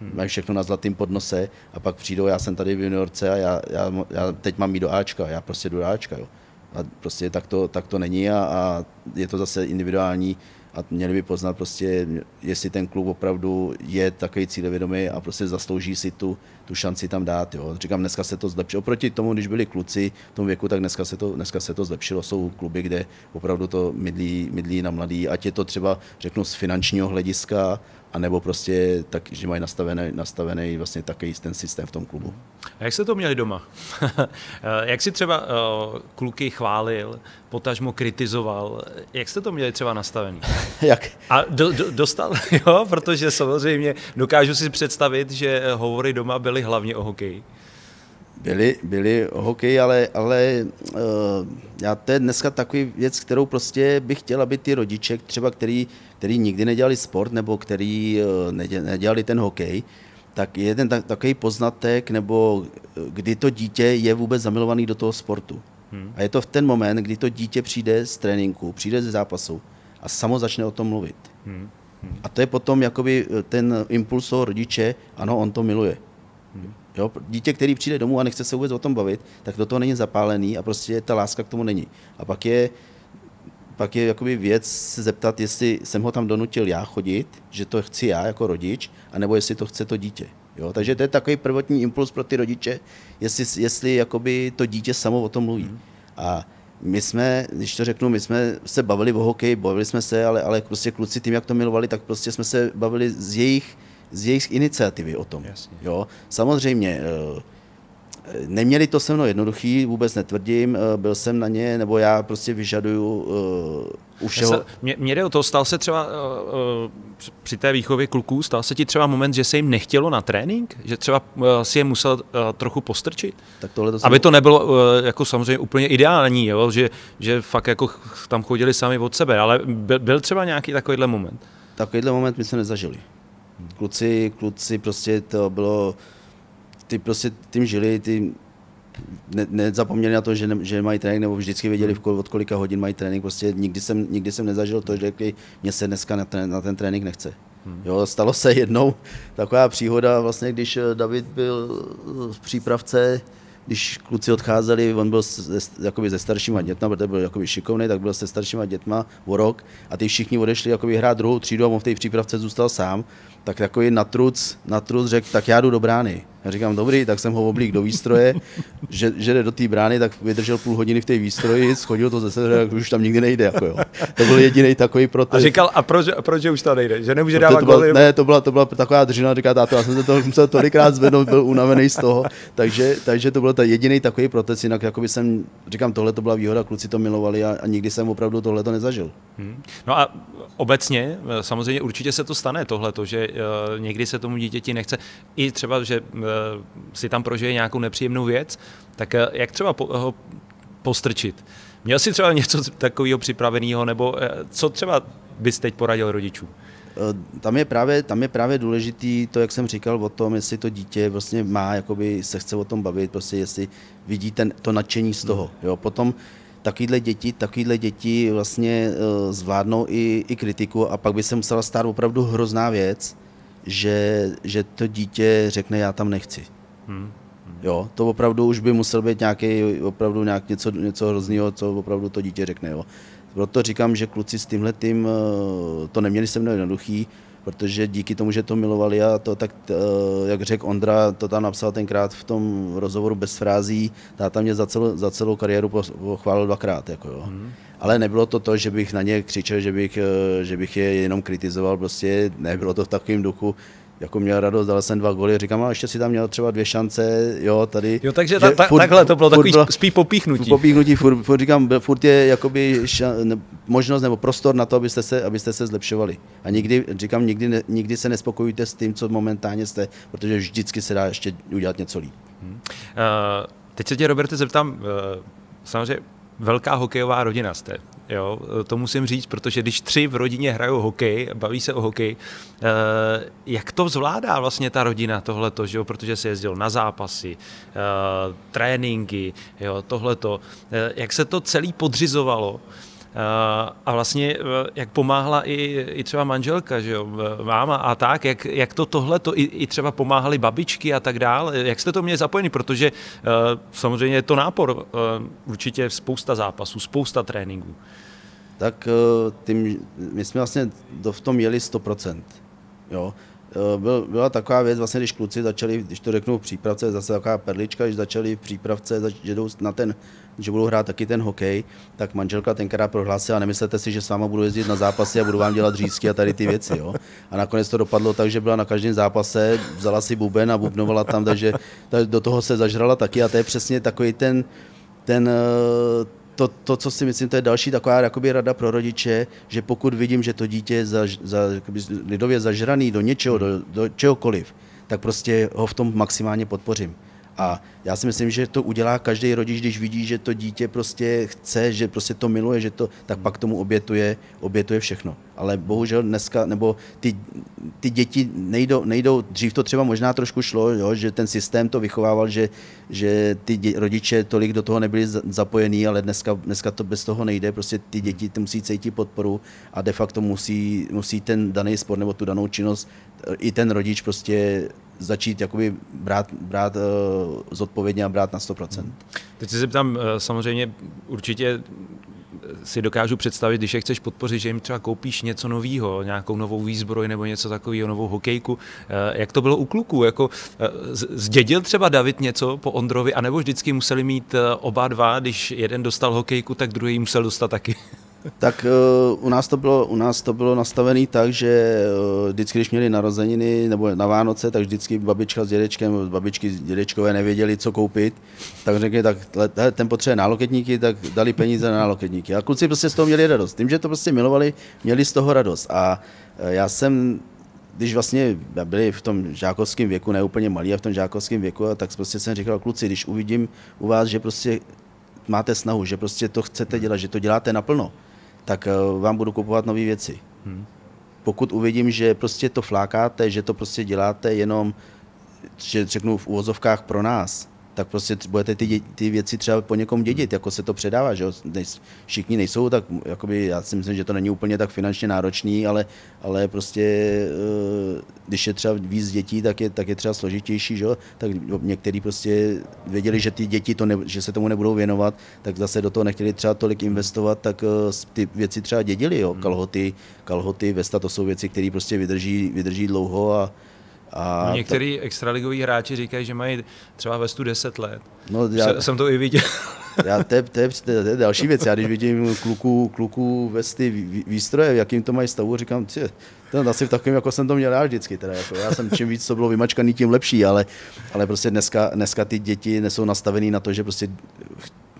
hmm. mají všechno na zlatém podnose a pak přijdou, já jsem tady v juniorce a já, já, já teď mám jít do Ačka, já prostě jdu do Ačka, jo. A prostě tak to, tak to není a, a je to zase individuální a měli by poznat prostě, jestli ten klub opravdu je takový cílevědomý a prostě zaslouží si tu, tu šanci tam dát. Jo. Říkám, dneska se to zlepšilo. Oproti tomu, když byli kluci v tom věku, tak dneska se to, dneska se to zlepšilo. Jsou kluby, kde opravdu to mydlí, mydlí na mladý, ať je to třeba, řeknu, z finančního hlediska, a nebo prostě tak, že mají nastavený, nastavený vlastně takový ten systém v tom klubu. A jak se to měli doma? <laughs> jak si třeba uh, kluky chválil, potažmo kritizoval, jak jste to měli třeba nastavený? <laughs> jak? A do, do, dostal, <laughs> jo, protože samozřejmě dokážu si představit, že hovory doma byly hlavně o hokeji. Byli, byli o hokeji, ale, ale uh, já to je dneska takový věc, kterou prostě bych chtěl, aby ty rodiče, třeba který, který nikdy nedělali sport nebo který uh, nedělali ten hokej, tak je ten tak, takový poznatek, nebo eh, kdy to dítě je vůbec zamilovaný do toho sportu. Hmm. A je to v ten moment, kdy to dítě přijde z tréninku, přijde ze zápasu a samo začne o tom mluvit. Hmm. Hmm. A to je potom jakoby ten impuls toho rodiče, ano, on to miluje. Hmm. Jo, dítě, který přijde domů a nechce se vůbec o tom bavit, tak do toho není zapálený a prostě ta láska k tomu není. A pak je, pak je jakoby věc se zeptat, jestli jsem ho tam donutil já chodit, že to chci já jako rodič, anebo jestli to chce to dítě. Jo, takže to je takový prvotní impuls pro ty rodiče, jestli, jestli jakoby to dítě samo o tom mluví. Mm. A my jsme, když to řeknu, my jsme se bavili o hokeji, bavili jsme se, ale, ale prostě kluci tím, jak to milovali, tak prostě jsme se bavili z jejich z jejich iniciativy o tom. Jasně. Jo? Samozřejmě, eh, Neměli to se mnou jednoduchý, vůbec netvrdím, eh, byl jsem na ně, nebo já prostě vyžaduju uh, u všeho. Mě, mě jde o to, stal se třeba uh, při té výchově kluků, stal se ti třeba moment, že se jim nechtělo na trénink? Že třeba uh, si je musel uh, trochu postrčit? Tak tohle to Aby to nebylo uh, jako samozřejmě úplně ideální, jo? Že, že fakt jako tam chodili sami od sebe, ale byl, byl třeba nějaký takovýhle moment? Takovýhle moment my jsme nezažili. Kluci, kluci prostě to bylo, ty prostě tím žili, ty ne, nezapomněli na to, že, ne, že mají trénink, nebo vždycky věděli, kol, od kolika hodin mají trénink. Prostě nikdy jsem, nikdy jsem nezažil to, že řekli, mě se dneska na ten, na ten trénink nechce. Hmm. Jo, stalo se jednou taková příhoda, vlastně, když David byl v přípravce, když kluci odcházeli, on byl se, jakoby se staršíma dětma, protože byl jakoby šikovný, tak byl se staršíma dětma o rok a ty všichni odešli jakoby hrát druhou třídu a on v té přípravce zůstal sám, tak takový natruc, natruc řekl, tak já jdu do brány. Já říkám, dobrý, tak jsem ho oblík do výstroje, že, že jde do té brány, tak vydržel půl hodiny v té výstroji, schodil to ze sebe, tak už tam nikdy nejde. Jako jo. To byl jediný takový protest. A říkal, a proč, proč už to nejde? Že nemůže dávat goly? Ne, to byla, to byla taková držina, říká táto, já jsem se to musel tolikrát zvednout, byl unavený z toho, takže, takže to byl jediný takový protest, jinak jakoby jsem, říkám, tohle to byla výhoda, kluci to milovali a, a nikdy jsem opravdu tohle to nezažil. Hmm. No a obecně, samozřejmě určitě se to stane, tohle, že uh, někdy se tomu dítěti nechce, i třeba, že uh, si tam prožije nějakou nepříjemnou věc, tak jak třeba ho postrčit? Měl jsi třeba něco takového připraveného, nebo co třeba bys teď poradil rodičům? Tam je, právě, tam je právě důležitý to, jak jsem říkal o tom, jestli to dítě vlastně má, jakoby se chce o tom bavit, prostě jestli vidí ten, to nadšení z toho. Jo. Potom takovýhle děti, takovýhle děti vlastně uh, zvládnou i, i kritiku a pak by se musela stát opravdu hrozná věc, že, že to dítě řekne, já tam nechci. Hmm. Jo, to opravdu už by musel být nějaký, opravdu nějak něco, něco hrozného, co opravdu to dítě řekne. Jo. Proto říkám, že kluci s tímhle tím, uh, to neměli se mnou jednoduchý, protože díky tomu, že to milovali a to tak, eh, jak řekl Ondra, to tam napsal tenkrát v tom rozhovoru bez frází, táta mě za celou, za celou kariéru pochválil dvakrát. Jako jo. Hmm. Ale nebylo to to, že bych na ně křičel, že bych, eh, že bych je jenom kritizoval, prostě nebylo to v takovém duchu, jako měl radost, dal jsem dva goly, říkám, a ještě si tam měl třeba dvě šance, jo, tady. Jo, takže ta, ta, furt, takhle to bylo takový bylo, spíš popíchnutí. Popíchnutí, furt, furt říkám, furt je jakoby šan, ne, možnost nebo prostor na to, abyste se, abyste se zlepšovali. A nikdy, říkám, nikdy, ne, nikdy se nespokojujte s tím, co momentálně jste, protože vždycky se dá ještě udělat něco líp. Hmm. Uh, teď se tě, Roberte, zeptám, uh, samozřejmě velká hokejová rodina jste. Jo, to musím říct, protože když tři v rodině hrajou hokej, baví se o hokej, eh, jak to zvládá vlastně ta rodina tohleto, že jo? protože se jezdil na zápasy, eh, tréninky, jo, tohleto, eh, jak se to celý podřizovalo, a vlastně jak pomáhla i, i třeba manželka, že jo, máma a tak, jak, jak to tohle, to i, i třeba pomáhali babičky a tak dál, jak jste to měli zapojený, protože samozřejmě je to nápor, určitě spousta zápasů, spousta tréninků tak tím, my jsme vlastně v tom jeli 100%. Jo. Byl, byla taková věc, vlastně, když kluci začali, když to řeknu v přípravce, zase taková perlička, když začali v přípravce, že jdou na ten, že budou hrát taky ten hokej, tak manželka tenkrát prohlásila, nemyslete si, že s váma budu jezdit na zápasy a budu vám dělat řízky a tady ty věci. Jo? A nakonec to dopadlo tak, že byla na každém zápase, vzala si buben a bubnovala tam, takže do toho se zažrala taky a to je přesně takový ten, ten, to, to, co si myslím, to je další taková jakoby rada pro rodiče, že pokud vidím, že to dítě je za, za, jakoby, lidově zažraný do něčeho, do, do čehokoliv, tak prostě ho v tom maximálně podpořím. A já si myslím, že to udělá každý rodič, když vidí, že to dítě prostě chce, že prostě to miluje, že to, tak pak tomu obětuje, obětuje všechno. Ale bohužel dneska, nebo ty, ty děti nejdou, nejdou, dřív to třeba možná trošku šlo, jo, že ten systém to vychovával, že, že ty dě, rodiče tolik do toho nebyli zapojení, ale dneska, dneska to bez toho nejde, prostě ty děti ty musí cítit podporu a de facto musí, musí ten daný sport nebo tu danou činnost i ten rodič prostě začít jakoby brát, brát uh, zodpovědně a brát na 100%. Teď se zeptám, eh, samozřejmě určitě si dokážu představit, když je chceš podpořit, že jim třeba koupíš něco nového, nějakou novou výzbroj nebo něco takového, novou hokejku. Eh, jak to bylo u kluků? Jako, zdědil třeba David něco po Ondrovi, anebo vždycky museli mít oba dva, když jeden dostal hokejku, tak druhý musel dostat taky? <laughs> tak uh, u nás to bylo, u nás to bylo nastavené tak, že uh, vždycky, když měli narozeniny nebo na Vánoce, tak vždycky babička s dědečkem, babičky s dědečkové nevěděli, co koupit, tak řekli, tak ten potřebuje náloketníky, tak dali peníze na náloketníky. A kluci prostě z toho měli radost. Tím, že to prostě milovali, měli z toho radost. A uh, já jsem když vlastně byli v tom žákovském věku, ne úplně malí, a v tom žákovském věku, tak prostě jsem říkal, kluci, když uvidím u vás, že prostě máte snahu, že prostě to chcete dělat, že to děláte naplno, tak eh, vám budu kupovat nové věci. Hmm. Pokud uvidím, že prostě to flákáte, že to prostě děláte jenom, že řeknu v úvozovkách pro nás, tak prostě budete ty, ty věci třeba po někom dědit, jako se to předává, že všichni nejsou, tak jakoby, já si myslím, že to není úplně tak finančně náročný, ale, ale prostě eh, když je třeba víc dětí, tak je, tak je třeba složitější, že? tak někteří prostě věděli, že ty děti to ne, že se tomu nebudou věnovat, tak zase do toho nechtěli třeba tolik investovat, tak eh, ty věci třeba dědili, jo? Hmm. kalhoty, kalhoty, vesta, to jsou věci, které prostě vydrží, vydrží dlouho a, a no, některý ta... extraligoví hráči říkají, že mají třeba ve stu 10 let. No, já, jsem to i viděl. <laughs> Já, to, je, to, je, to, je, další věc. Já když vidím kluku, kluku vesty výstroje, v jakým to mají stavu, říkám, tě, to asi v takovém, jako jsem to měl já vždycky. Teda, jako já jsem čím víc to bylo vymačkaný, tím lepší, ale, ale prostě dneska, dneska ty děti nesou nastavený na to, že prostě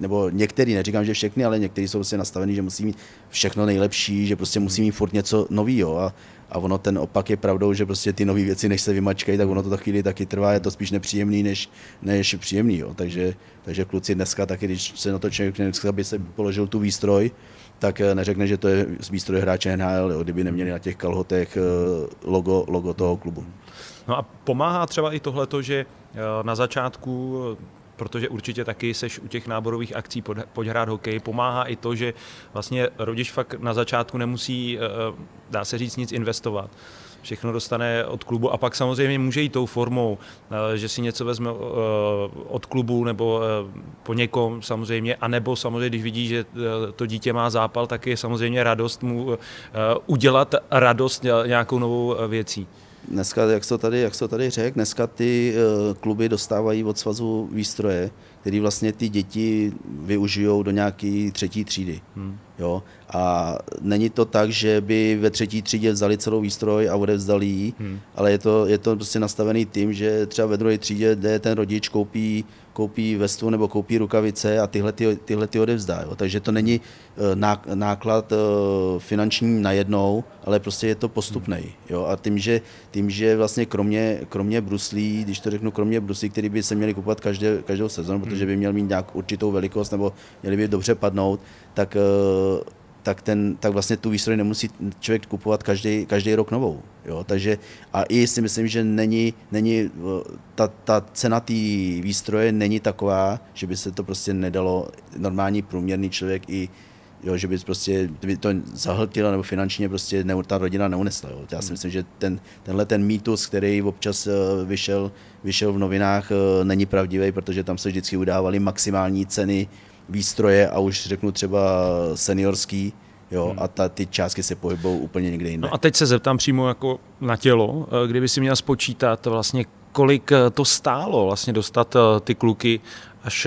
nebo některý, neříkám, že všechny, ale někteří jsou prostě nastavený, že musí mít všechno nejlepší, že prostě musí mít furt něco nového. A, a ono ten opak je pravdou, že prostě ty nové věci, než se vymačkají, tak ono to chvíli taky trvá, je to spíš nepříjemný, než, než příjemný. Jo. Takže, takže kluci dneska taky, když se na to člověk dneska by se položil tu výstroj, tak eh, neřekne, že to je výstroj hráče NHL, jo, kdyby neměli na těch kalhotech eh, logo, logo toho klubu. No a pomáhá třeba i tohleto, že eh, na začátku protože určitě taky seš u těch náborových akcí pojď hrát hokej. Pomáhá i to, že vlastně rodič fakt na začátku nemusí, dá se říct, nic investovat všechno dostane od klubu a pak samozřejmě může jít tou formou, eh, že si něco vezme eh, od klubu nebo eh, po někom samozřejmě, anebo samozřejmě, když vidí, že to dítě má zápal, tak je samozřejmě radost mu udělat radost nějakou novou věcí. Dneska, jak to tady, jak to tady řekl, dneska ty kluby dostávají od svazu výstroje, který vlastně ty děti využijou do nějaké třetí třídy. Hmm. Jo? A není to tak, že by ve třetí třídě vzali celou výstroj a odevzdali ji, hmm. ale je to, je to prostě nastavený tím, že třeba ve druhé třídě, kde ten rodič koupí koupí vestu nebo koupí rukavice a tyhle, ty, tyhle ty odevzdá. Jo. Takže to není eh, náklad eh, finanční najednou, ale prostě je to postupný. Jo. A tím, že, tím, že vlastně kromě, kromě bruslí, když to řeknu, kromě bruslí, který by se měli kupovat každé, každou sezonu, protože by měl mít nějak určitou velikost nebo měli by dobře padnout, tak eh, tak, ten, tak vlastně tu výstroj nemusí člověk kupovat každý, každý rok novou. Jo? Takže, a i si myslím, že není, není ta, ta cena té výstroje není taková, že by se to prostě nedalo normální průměrný člověk i jo, že by prostě by to zahltilo nebo finančně prostě ne, ta rodina neunesla. Jo. Já si hmm. myslím, že ten, tenhle ten mýtus, který občas eh, vyšel, vyšel v novinách, eh, není pravdivý, protože tam se vždycky udávaly maximální ceny výstroje a už řeknu třeba seniorský, jo, hmm. a ta, ty částky se pohybují úplně někde jinde. No a teď se zeptám přímo jako na tělo, eh, kdyby si měl spočítat vlastně, kolik to stálo vlastně dostat ty kluky až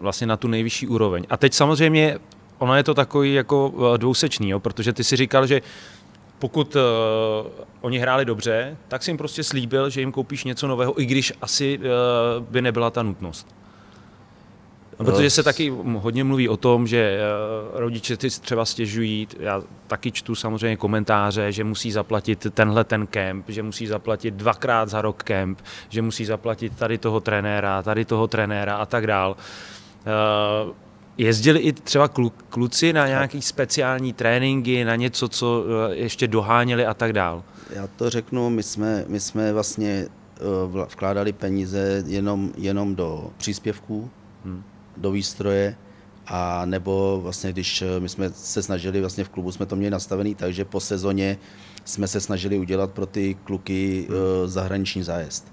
vlastně na tu nejvyšší úroveň. A teď samozřejmě ono je to takový jako eh, dvousečný, jo, protože ty si říkal, že pokud uh, oni hráli dobře, tak si jim prostě slíbil, že jim koupíš něco nového, i když asi uh, by nebyla ta nutnost. No, protože se taky hodně mluví o tom, že uh, rodiče si třeba stěžují, já taky čtu samozřejmě komentáře, že musí zaplatit tenhle ten kemp, že musí zaplatit dvakrát za rok kemp, že musí zaplatit tady toho trenéra, tady toho trenéra a tak dál. Uh, Jezdili i třeba kluci na nějaký speciální tréninky, na něco, co eh, ještě doháněli a tak dál? Já to řeknu, my jsme, my jsme vlastně eh, vkládali peníze jenom, jenom do příspěvků, hmm. Do výstroje, a nebo vlastně, když eh, my jsme se snažili, vlastně v klubu jsme to měli nastavený, takže po sezóně jsme se snažili udělat pro ty kluky hmm. zahraniční zájezd.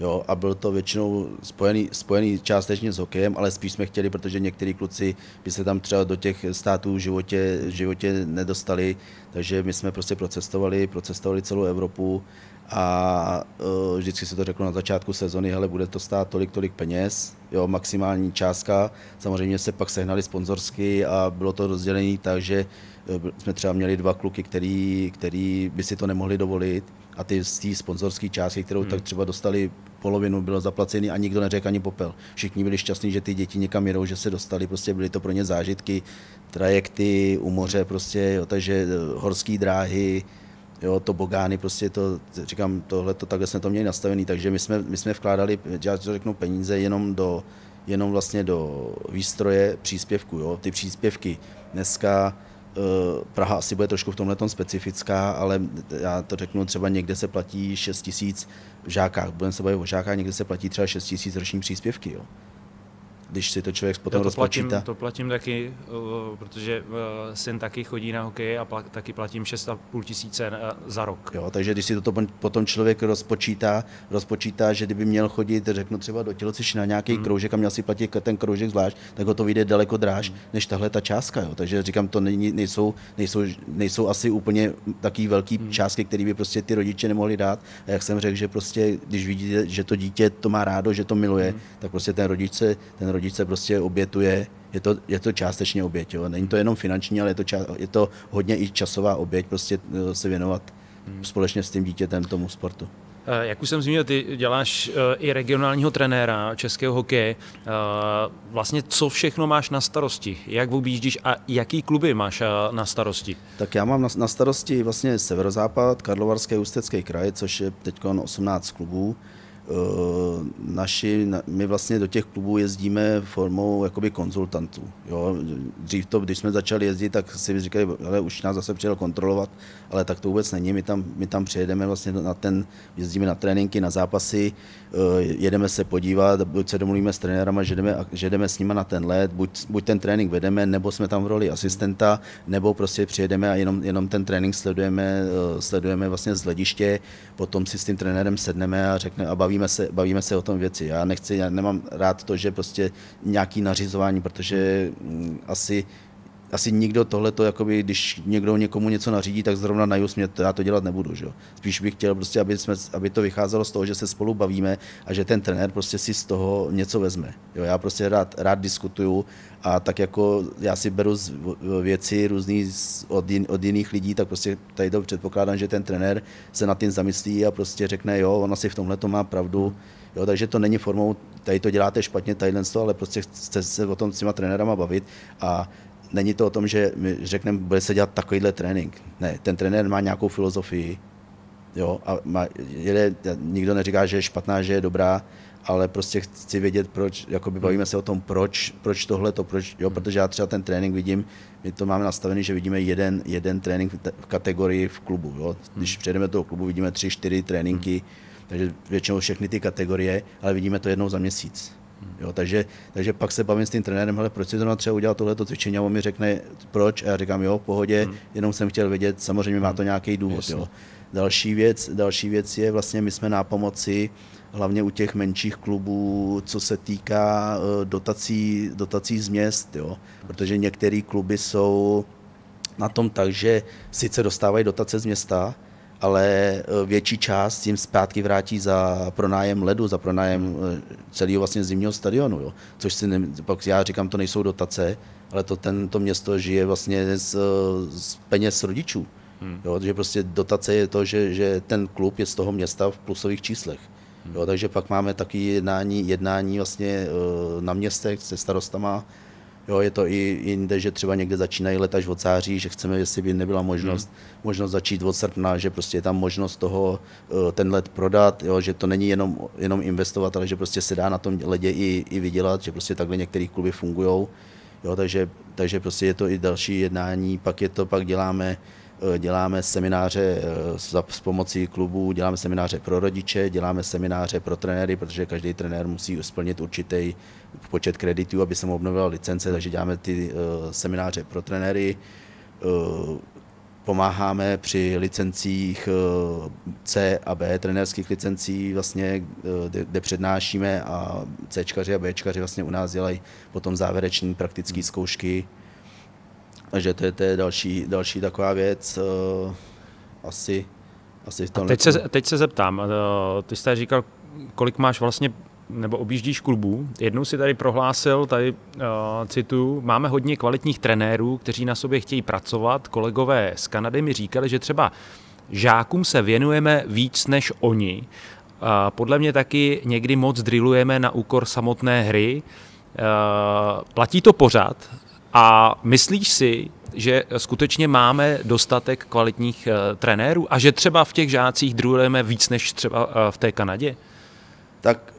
Jo, a byl to většinou spojený, spojený částečně s hokejem, ale spíš jsme chtěli, protože některý kluci by se tam třeba do těch států v životě, v životě nedostali, takže my jsme prostě procestovali, procestovali celou Evropu a uh, vždycky se to řeklo na začátku sezony, ale bude to stát tolik, tolik peněz, jo, maximální částka. Samozřejmě se pak sehnali sponzorsky a bylo to rozdělené tak, že uh, jsme třeba měli dva kluky, který, který by si to nemohli dovolit a ty z té sponzorské částky, kterou hmm. tak třeba dostali polovinu, bylo zaplacený a nikdo neřekl ani popel. Všichni byli šťastní, že ty děti někam jedou, že se dostali, prostě byly to pro ně zážitky, trajekty u moře, prostě, jo, takže eh, horské dráhy, jo, to bogány, prostě to, říkám, tohle to takhle jsme to měli nastavený, takže my jsme, my jsme vkládali, já to řeknu, peníze jenom do, jenom vlastně do výstroje příspěvku, jo, ty příspěvky dneska Eh, Praha asi bude trošku v tomhle specifická, ale já to řeknu, třeba někde se platí 6 tisíc v žákách, budeme se bavit o žákách, někde se platí třeba 6 tisíc roční příspěvky. Jo když si to člověk potom to rozpočítá. Platím, to platím taky, protože eh, syn taky chodí na hokej a taky platím 6,5 tisíce eh, za rok. Jo, takže když si to potom člověk rozpočítá, rozpočítá, že kdyby měl chodit, řeknu třeba do tělocvičny na nějaký hmm. kroužek a měl si platit ten kroužek zvlášť, tak ho to vyjde daleko dráž hmm. než tahle ta částka. Jo. Takže říkám, to není, nejsou, nejsou, nejsou asi úplně taký velký hmm. částky, které by prostě ty rodiče nemohli dát. A jak jsem řekl, že prostě, když vidíte, že to dítě to má rádo, že to miluje, hmm. tak prostě ten rodiče, ten rodič se prostě obětuje, je to, je to částečně oběť. Jo. Není to jenom finanční, ale je to, ča, je to hodně i časová oběť, prostě eh, se věnovat hmm. společně s tím dítětem tomu sportu. Eh, jak už jsem zmínil, ty děláš eh, i regionálního trenéra českého hokeje. Vlastně co všechno máš na starosti? Jak objíždíš a jaký kluby máš na starosti? Tak já mám na, na starosti vlastně severozápad, Karlovarské ústecký kraj, což je teď 18 klubů. Eh, naši, my vlastně do těch klubů jezdíme formou jakoby konzultantů. Jo. Dřív to, když jsme začali jezdit, tak si říkali, ale už nás zase přijel kontrolovat, ale tak to vůbec není. My tam, my tam přijedeme vlastně na ten, jezdíme na tréninky, na zápasy, jedeme se podívat, buď se domluvíme s trenérama, že jdeme, že jdeme s nimi na ten let, buď, buď ten trénink vedeme, nebo jsme tam v roli asistenta, nebo prostě přijedeme a jenom, jenom ten trénink sledujeme, eh, sledujeme vlastně z hlediště, potom si s tím trenérem sedneme a řekne a baví bavíme se, bavíme se o tom věci. Já nechci, já nemám rád to, že prostě nějaký nařizování, protože mm, asi asi nikdo tohle, jakoby, když někdo někomu něco nařídí, tak zrovna na mě to, já to dělat nebudu. Že? Spíš bych chtěl, prostě, aby, jsme, aby to vycházelo z toho, že se spolu bavíme a že ten trenér prostě si z toho něco vezme. Jo? Já prostě rád, rád diskutuju a tak jako já si beru z věci různý od, jin, od jiných lidí, tak prostě tady to předpokládám, že ten trenér se nad tím zamyslí a prostě řekne, jo, ona si v tomhle to má pravdu. Jo, takže to není formou, tady to děláte špatně, tady ale prostě chce se o tom s těma trenérama bavit a není to o tom, že my řekneme, bude se dělat takovýhle trénink. Ne, ten trenér má nějakou filozofii, jo, a má, jede, nikdo neříká, že je špatná, že je dobrá, ale prostě chci vědět, proč, jakoby bavíme se o tom, proč, proč tohle, to, proč, jo, protože já třeba ten trénink vidím, my to máme nastavený, že vidíme jeden, jeden trénink v kategorii v klubu, jo. Když přejdeme do toho klubu, vidíme tři, čtyři tréninky, takže většinou všechny ty kategorie, ale vidíme to jednou za měsíc. Jo, takže, takže pak se bavím s tím trenérem, ale proč si to třeba udělat tohleto cvičení a on mi řekne proč a já říkám jo, v pohodě, hmm. jenom jsem chtěl vědět, samozřejmě má to nějaký důvod. Jo. Další věc, další věc je vlastně, my jsme na pomoci hlavně u těch menších klubů, co se týká eh, dotací, dotací z měst, jo. protože některé kluby jsou na tom tak, že sice dostávají dotace z města, ale eh, větší část jim zpátky vrátí za pronájem ledu, za pronájem eh, celého vlastně zimního stadionu, jo. což si ne, pak já říkám, to nejsou dotace, ale to tento město žije vlastně z, z peněz rodičů. Hmm. Jo, že prostě dotace je to, že, že ten klub je z toho města v plusových číslech. Hmm. Jo, takže pak máme taky jednání, jednání vlastně eh, na městech se starostama, Jo, je to i jinde, že třeba někde začínají let až od září, že chceme, jestli by nebyla možnost, hmm. možnost začít od srpna, že prostě je tam možnost toho eh, ten let prodat, jo, že to není jenom, jenom investovat, ale že prostě se dá na tom ledě i, i vydělat, že prostě takhle některé kluby fungují. Jo, takže, takže prostě je to i další jednání, pak je to, pak děláme děláme semináře eh, s pomocí klubů, děláme semináře pro rodiče, děláme semináře pro trenéry, protože každý trenér musí splnit určitý počet kreditů, aby se mu obnovila licence, takže děláme ty eh, semináře pro trenéry. Pomáháme při licencích C a B, trenérských licencí, vlastně, kde přednášíme a Čkaři a Bčkaři vlastně u nás dělají potom závěreční praktické zkoušky takže to je, to je další, další taková věc. Uh, asi, asi v tom teď, se, teď se zeptám, uh, ty jsi říkal, kolik máš vlastně nebo objíždíš klubů. Jednou si tady prohlásil, tady uh, citu, máme hodně kvalitních trenérů, kteří na sobě chtějí pracovat. Kolegové z Kanady mi říkali, že třeba žákům se věnujeme víc než oni. Uh, podle mě taky někdy moc drillujeme na úkor samotné hry. Uh, platí to pořád? A myslíš si, že skutečně máme dostatek kvalitních uh, trenérů a že třeba v těch žácích druhujeme víc než třeba uh, v té Kanadě? Tak,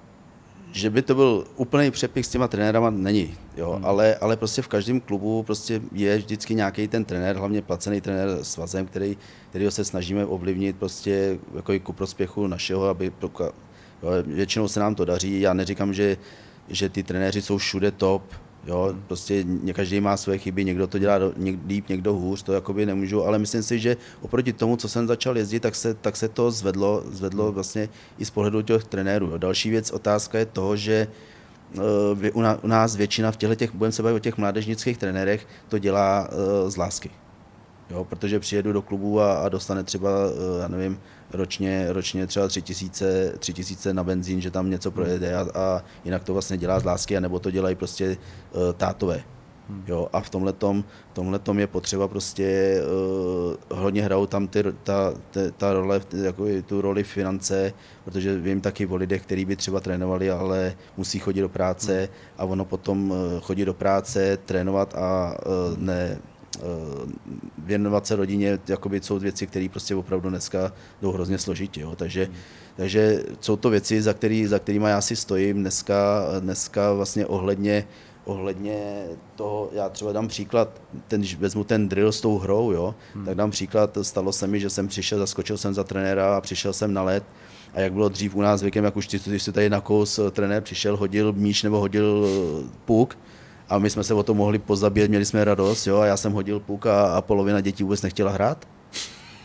že by to byl úplný přepich s těma trenérama, není. Jo? Hmm. Ale, ale prostě v každém klubu prostě je vždycky nějaký ten trenér, hlavně placený trenér s vazem, který, kterýho se snažíme ovlivnit prostě jako i ku prospěchu našeho, aby jo, většinou se nám to daří. Já neříkám, že, že ty trenéři jsou všude top, Jo, prostě každý má své chyby, někdo to dělá líp, někdo hůř, to jakoby nemůžu, ale myslím si, že oproti tomu, co jsem začal jezdit, tak se, tak se to zvedlo, zvedlo hmm. vlastně i z pohledu těch trenérů. Jo. Další věc, otázka je toho, že uh, u nás většina v těchto těch, budeme se bavit o těch mládežnických trenérech, to dělá uh, z lásky. Jo, protože přijedu do klubu a, a dostane třeba, uh, já nevím, ročně, ročně třeba tři tisíce, tři tisíce na benzín, že tam něco projede a, a jinak to vlastně dělá z lásky, anebo to dělají prostě uh, tátové. Hmm. Jo, a v tomhle tom je potřeba prostě uh, hodně hrajou tam ty, ta, ta, ta role, jako tu roli finance, protože vím taky o lidech, kteří by třeba trénovali, ale musí chodit do práce hmm. a ono potom uh, chodit do práce, trénovat a uh, ne, věnovat se rodině, jakoby jsou věci, které prostě opravdu dneska jdou hrozně složitě. Jo. Takže, hmm. takže jsou to věci, za, který, za kterými já si stojím dneska, dneska vlastně ohledně, ohledně toho, já třeba dám příklad, ten, když vezmu ten drill s tou hrou, jo, hmm. tak dám příklad, stalo se mi, že jsem přišel, zaskočil jsem za trenéra a přišel jsem na let a jak bylo dřív u nás zvykem, jak už ty, když si tady na kous eh, trenér přišel, hodil míč nebo hodil eh, puk, a my jsme se o to mohli pozabít, měli jsme radost, jo, a já jsem hodil puk a, a polovina dětí vůbec nechtěla hrát.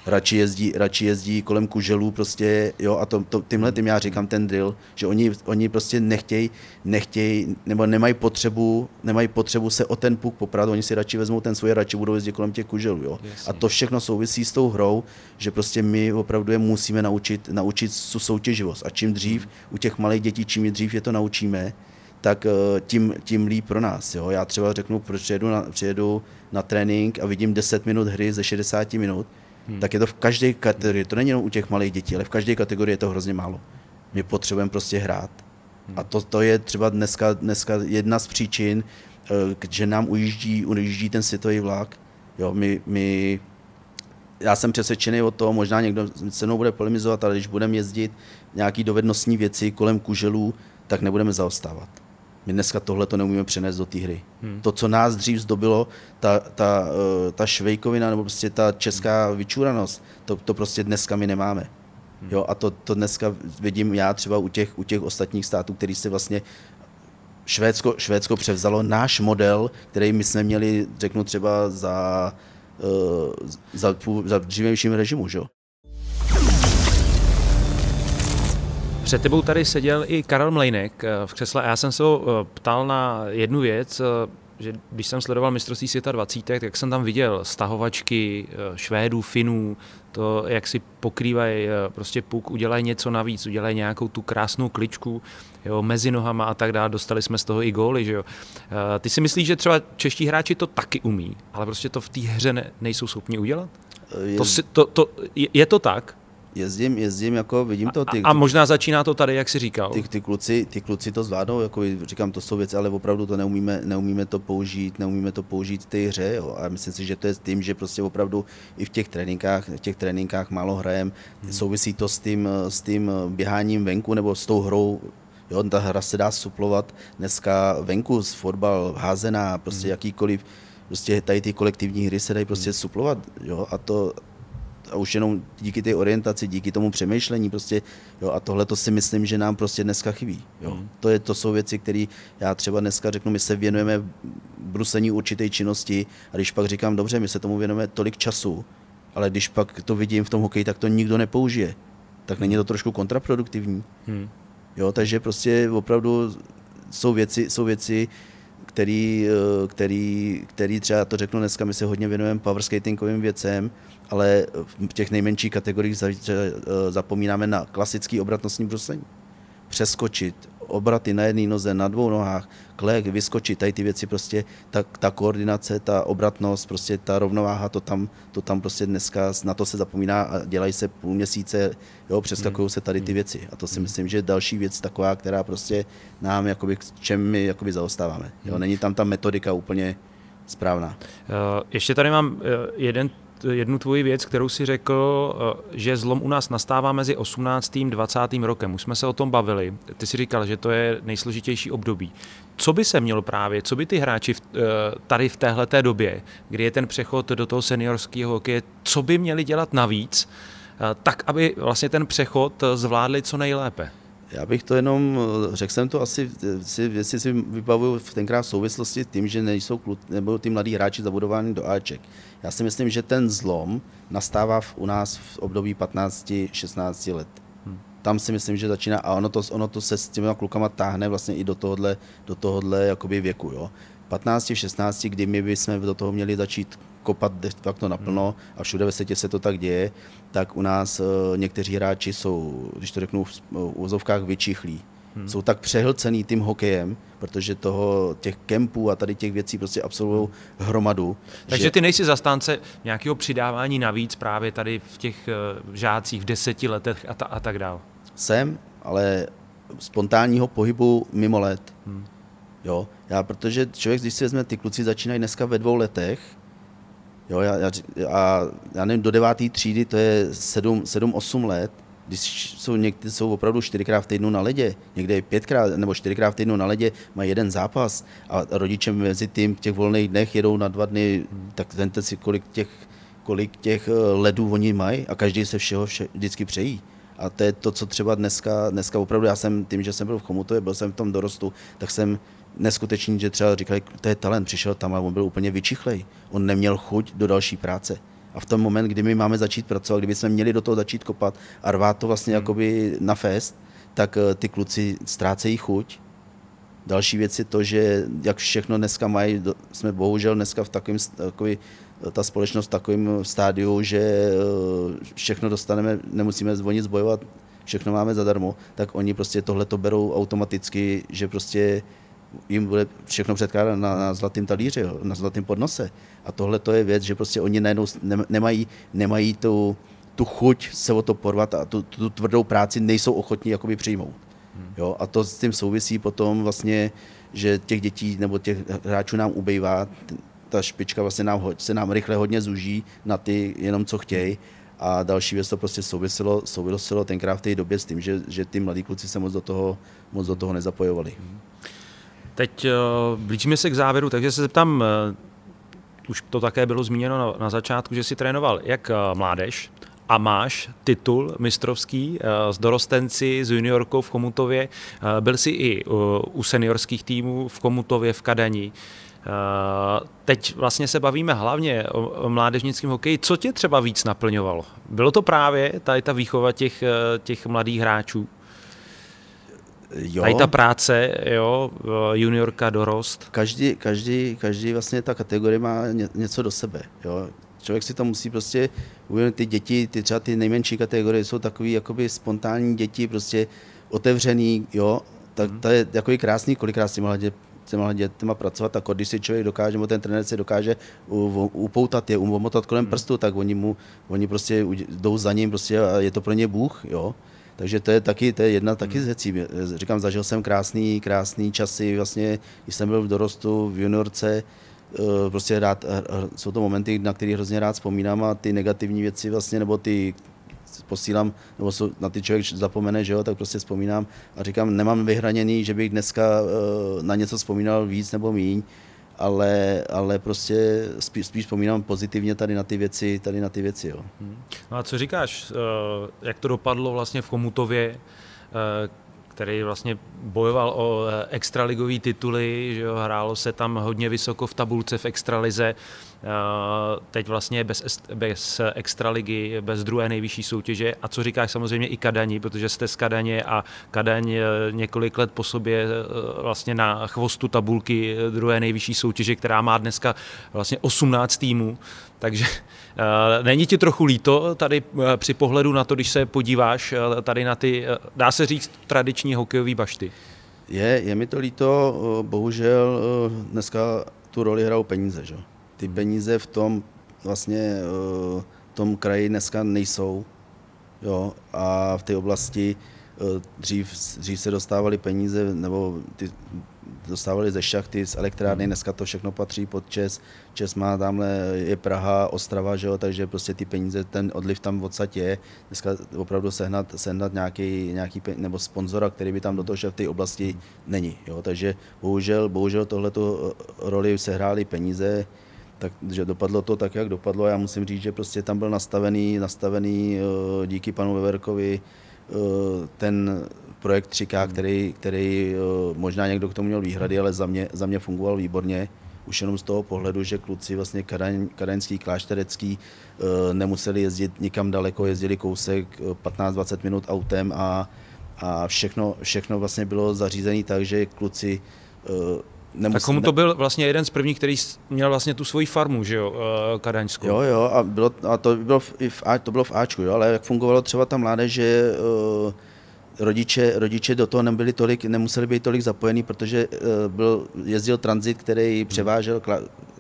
Radši jezdí, radši jezdí kolem kuželů prostě, jo, a to, to, tímhle tím já říkám ten drill, že oni, oni prostě nechtějí, nechtějí, nebo nemají potřebu, nemají potřebu se o ten puk poprat, oni si radši vezmou ten svůj, radši budou jezdit kolem těch kuželů, jo. Jasně. A to všechno souvisí s tou hrou, že prostě my opravdu je musíme naučit, naučit tu soutěživost. A čím dřív u těch malých dětí, čím dřív je to naučíme, tak eh, tím, tím líp pro nás. Jo? Já třeba řeknu, proč přijedu na, přijedu na trénink a vidím 10 minut hry ze 60 minut, hmm. tak je to v každé kategorii, to není jenom u těch malých dětí, ale v každé kategorii je to hrozně málo. My potřebujeme prostě hrát. Hmm. A to, to je třeba dneska, dneska jedna z příčin, eh, že nám ujíždí, ujíždí ten světový vlak. Jo, my, my já jsem přesvědčený o tom, možná někdo se mnou bude polemizovat, ale když budeme jezdit nějaký dovednostní věci kolem kuželů, tak nebudeme zaostávat. My dneska tohle to neumíme přenést do té hry. Hmm. To, co nás dřív zdobilo, ta, ta, eh, ta švejkovina nebo prostě ta česká vyčúranost, to, to prostě dneska my nemáme. Hmm. Jo, a to, to dneska vidím já třeba u těch, u těch ostatních států, který si vlastně Švédsko, Švédsko převzalo náš model, který my jsme měli, řeknu třeba za, uh, za, za dřívějším režimu. Že? Před tebou tady seděl i Karel Mlejnek eh, v křesle a já jsem se ho eh, ptal na jednu věc, že když jsem sledoval mistrovství světa 20, tak jsem tam viděl stahovačky Švédů, Finů, to, jak si pokrývají prostě puk, udělají něco navíc, udělají nějakou tu krásnou kličku jo, mezi nohama a tak dále, dostali jsme z toho i góly, že jo. Ty si myslíš, že třeba čeští hráči to taky umí, ale prostě to v té hře ne, nejsou schopni udělat? Je... To, si, to, to, je, je to tak? Jezdím, jezdím, jako vidím to. Ty, a, a možná začíná to tady, jak jsi říkal. Ty, ty, kluci, ty kluci to zvládnou, jako říkám, to jsou věci, ale opravdu to neumíme, neumíme to použít, neumíme to použít v té hře. Jo. A myslím si, že to je s tím, že prostě opravdu i v těch tréninkách, v těch tréninkách málo hrajem. Hmm. Souvisí to s tím, s tím běháním venku nebo s tou hrou Jo, ta hra se dá suplovat dneska venku, z fotbal, házená, prostě hmm. jakýkoliv, prostě tady ty kolektivní hry se dají prostě hmm. suplovat, jo, a to, a už jenom díky té orientaci, díky tomu přemýšlení prostě, jo, a tohle to si myslím, že nám prostě dneska chybí, jo. Hmm. To, je, to jsou věci, které já třeba dneska řeknu, my se věnujeme brusení určité činnosti a když pak říkám, dobře, my se tomu věnujeme tolik času, ale když pak to vidím v tom hokeji, tak to nikdo nepoužije. Tak není to trošku kontraproduktivní. Hmm. Jo, takže prostě opravdu jsou věci, jsou věci který, eh, který, který třeba, to řeknu dneska, my se hodně věnujeme powerskatingovým věcem, ale v těch nejmenších kategoriích eh, zapomínáme na klasický obratnostní bruslení. Přeskočit, obraty na jedné noze, na dvou nohách, klek, vyskočit, tady ty věci prostě, ta, ta koordinace, ta obratnost, prostě ta rovnováha, to tam, to tam prostě dneska, na to se zapomíná a dělají se půl měsíce, jo, přeskakují se tady ty hmm. věci. A to si hmm. myslím, že je další věc taková, která prostě nám, jakoby, čem my jakoby zaostáváme. Jo, hmm. není tam ta metodika úplně správná. Eh, ještě tady mám eh, jeden jednu tvoji věc, kterou si řekl, eh, že zlom u nás nastává mezi 18. a 20. rokem. Už jsme se o tom bavili. Ty si říkal, že to je nejsložitější období. Co by se mělo právě, co by ty hráči eh, tady v téhle době, kdy je ten přechod do toho seniorského hokeje, co by měli dělat navíc, eh, tak aby vlastně ten přechod zvládli co nejlépe? Já bych to jenom, řekl jsem to asi, si, jestli si vybavuju v tenkrát v souvislosti s tím, že nejsou klu, nebo ty mladí hráči zabudováni do Aček. Já si myslím, že ten zlom nastává v, u nás v období 15-16 let. Hmm. Tam si myslím, že začíná a ono to, ono to se s těmi klukama táhne vlastně i do tohohle, do tohohle jakoby věku. Jo. 15, 16, kdy my bychom do toho měli začít kopat de facto naplno hmm. a všude ve světě se to tak děje, tak u nás uh, někteří hráči jsou, když to řeknu v úzovkách, vyčichlí. Hmm. Jsou tak přehlcený tím hokejem, protože toho těch kempů a tady těch věcí prostě absolvují hromadu. Takže že... ty nejsi zastánce nějakého přidávání navíc právě tady v těch uh, žácích v deseti letech a, ta, a tak dál? Jsem, ale spontánního pohybu mimo let. Hmm. Jo, já, protože člověk, když si vezme, ty kluci začínají dneska ve dvou letech, jo, já, já, a já nevím, do deváté třídy to je 7-8 let, když jsou někdy jsou opravdu čtyřikrát v týdnu na ledě, někde pětkrát nebo čtyřikrát v týdnu na ledě, mají jeden zápas a rodiče mezi tím v těch volných dnech jedou na dva dny, tak vente si, kolik těch, kolik těch eh, ledů oni mají a každý se všeho vše, vždycky přejí. A to je to, co třeba dneska, dneska opravdu, já jsem tím, že jsem byl v Chomutově, byl jsem v tom dorostu, tak jsem neskutečný, že třeba říkali, to je talent, přišel tam a on byl úplně vyčichlej. On neměl chuť do další práce. A v tom moment, kdy my máme začít pracovat, kdyby jsme měli do toho začít kopat a rvát to vlastně hmm. jakoby na fest, tak eh, ty kluci ztrácejí chuť. Další věc je to, že jak všechno dneska mají, jsme bohužel dneska v takovém, takový, ta společnost v takovém stádiu, že eh, všechno dostaneme, nemusíme o nic bojovat, všechno máme zadarmo, tak oni prostě tohle to berou automaticky, že prostě jim bude všechno předkládat na, na zlatém talíři, na zlatém podnose. A tohle to je věc, že prostě oni najednou nemají, nemají tu, tu chuť se o to porvat a tu, tu tvrdou práci nejsou ochotní jakoby přijmout. Hmm. Jo? A to s tím souvisí potom vlastně, že těch dětí nebo těch hráčů nám ubejvá, ta špička vlastně nám, se nám rychle hodně zuží na ty jenom co chtějí. A další věc to prostě souviselo, souviselo tenkrát v té době s tím, že, že ty mladí kluci se moc do toho, moc do toho nezapojovali. Teď uh, blížíme se k závěru, takže se zeptám, uh, už to také bylo zmíněno na, na začátku, že si trénoval jak uh, mládež, a máš titul mistrovský s dorostenci, s juniorkou v Komutově. Byl jsi i u seniorských týmů v Komutově, v Kadani. Teď vlastně se bavíme hlavně o mládežnickém hokeji. Co tě třeba víc naplňovalo? Bylo to právě tady ta výchova těch, těch mladých hráčů? Jo. Tady ta práce, jo, juniorka, dorost. Každý, každý, každý vlastně ta kategorie má něco do sebe, jo. Člověk si to musí prostě uvědomit, ty děti, ty třeba ty nejmenší kategorie jsou takový jakoby spontánní děti, prostě otevřený, jo, tak hmm. to je takový krásný, kolikrát s těma, dět, těma dětma pracovat, tak když si člověk dokáže, nebo ten trenér si dokáže upoutat je, umotat kolem hmm. prstu, tak oni mu, oni prostě jdou za ním, prostě a je to pro ně Bůh, jo. Takže to je taky, to je jedna taky z věcí. Říkám, zažil jsem krásný, krásný časy, vlastně, když jsem byl v dorostu, v juniorce, eh, prostě rád, jsou to momenty, na které hrozně rád vzpomínám a ty negativní věci vlastně, nebo ty posílám, nebo na ty člověk zapomene, že jo, tak prostě vzpomínám a říkám, nemám vyhraněný, že bych dneska eh, na něco vzpomínal víc nebo míň, ale, ale prostě spíš, spíš vzpomínám pozitivně tady na ty věci, tady na ty věci, jo. Hmm. No a co říkáš, eh, jak to dopadlo vlastně v Komutově, eh, který vlastně bojoval o eh, extraligové tituly, že jo, hrálo se tam hodně vysoko v tabulce v extralize, teď vlastně bez, bez extraligy, bez druhé nejvyšší soutěže. A co říkáš samozřejmě i Kadani, protože jste z Kadaně a Kadaň několik let po sobě vlastně na chvostu tabulky druhé nejvyšší soutěže, která má dneska vlastně 18 týmů. Takže není ti trochu líto tady při pohledu na to, když se podíváš tady na ty, dá se říct, tradiční hokejové bašty? Je, je mi to líto, bohužel dneska tu roli hrajou peníze. Že? Ty peníze v tom vlastně uh, tom kraji dneska nejsou. Jo? A v té oblasti dřív, dřív se dostávaly peníze, nebo ty dostávali ze šachty, z elektrárny, dneska to všechno patří pod Čes. Čes má tamhle, je Praha, Ostrava, že jo, takže prostě ty peníze, ten odliv tam v podstatě je. Dneska opravdu sehnat, sehnat nějaký, nějaký nebo sponzora, který by tam do toho šel v té oblasti, není. Jo, takže bohužel, bohužel tohleto roli sehrály peníze, takže dopadlo to tak, jak dopadlo. Já musím říct, že prostě tam byl nastavený, nastavený eh, díky panu Veverkovi eh, ten projekt 3K, hmm. který, který eh, možná někdo k tomu měl výhrady, ale za mě, za mě fungoval výborně. Už jenom z toho pohledu, že kluci vlastně kadaň, kadaňský, klášterecký nemuseli jezdit nikam daleko, jezdili kousek 15-20 eh, minut autem a, a všechno, všechno vlastně bylo zařízené tak, že kluci Nemusí, tak komu to byl vlastně jeden z prvních, který měl vlastně tu svoji farmu, že jo, kadaňskou. Jo, jo, a, bylo, a to, bylo v, i v, to bylo v Ačku, jo, ale jak fungovalo třeba ta mládež, že uh, rodiče, rodiče do toho nebyli tolik, nemuseli být tolik zapojení, protože uh, byl, jezdil tranzit, který převážel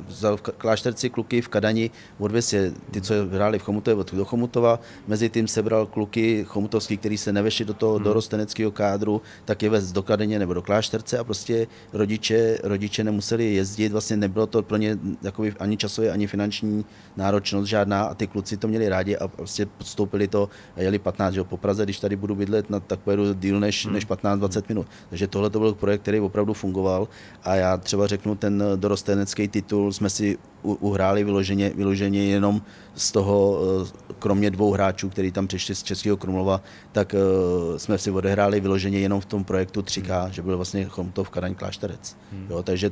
vzal v klášterci kluky v Kadani, odvez je ty, co hráli v Chomutově do Chomutova, mezi tím sebral kluky chomutovský, který se nevešli do toho hmm. dorosteneckého kádru, tak je vez do Kadeně nebo do klášterce a prostě rodiče, rodiče nemuseli jezdit, vlastně nebylo to pro ně jakoby ani časově, ani finanční náročnost žádná a ty kluci to měli rádi a prostě podstoupili to a jeli 15, že po Praze, když tady budu bydlet, na tak pojedu díl než, hmm. než 15-20 minut. Takže tohle to byl projekt, který opravdu fungoval a já třeba řeknu ten dorostenecký titul jsme si uhráli vyloženě, vyloženě jenom z toho, eh, kromě dvou hráčů, kteří tam přišli z Českého Krumlova, tak uh, jsme si odehráli vyloženě jenom v tom projektu 3K, hmm. že byl vlastně Chomtov, Karaň, Klášterec. Hmm. Jo, takže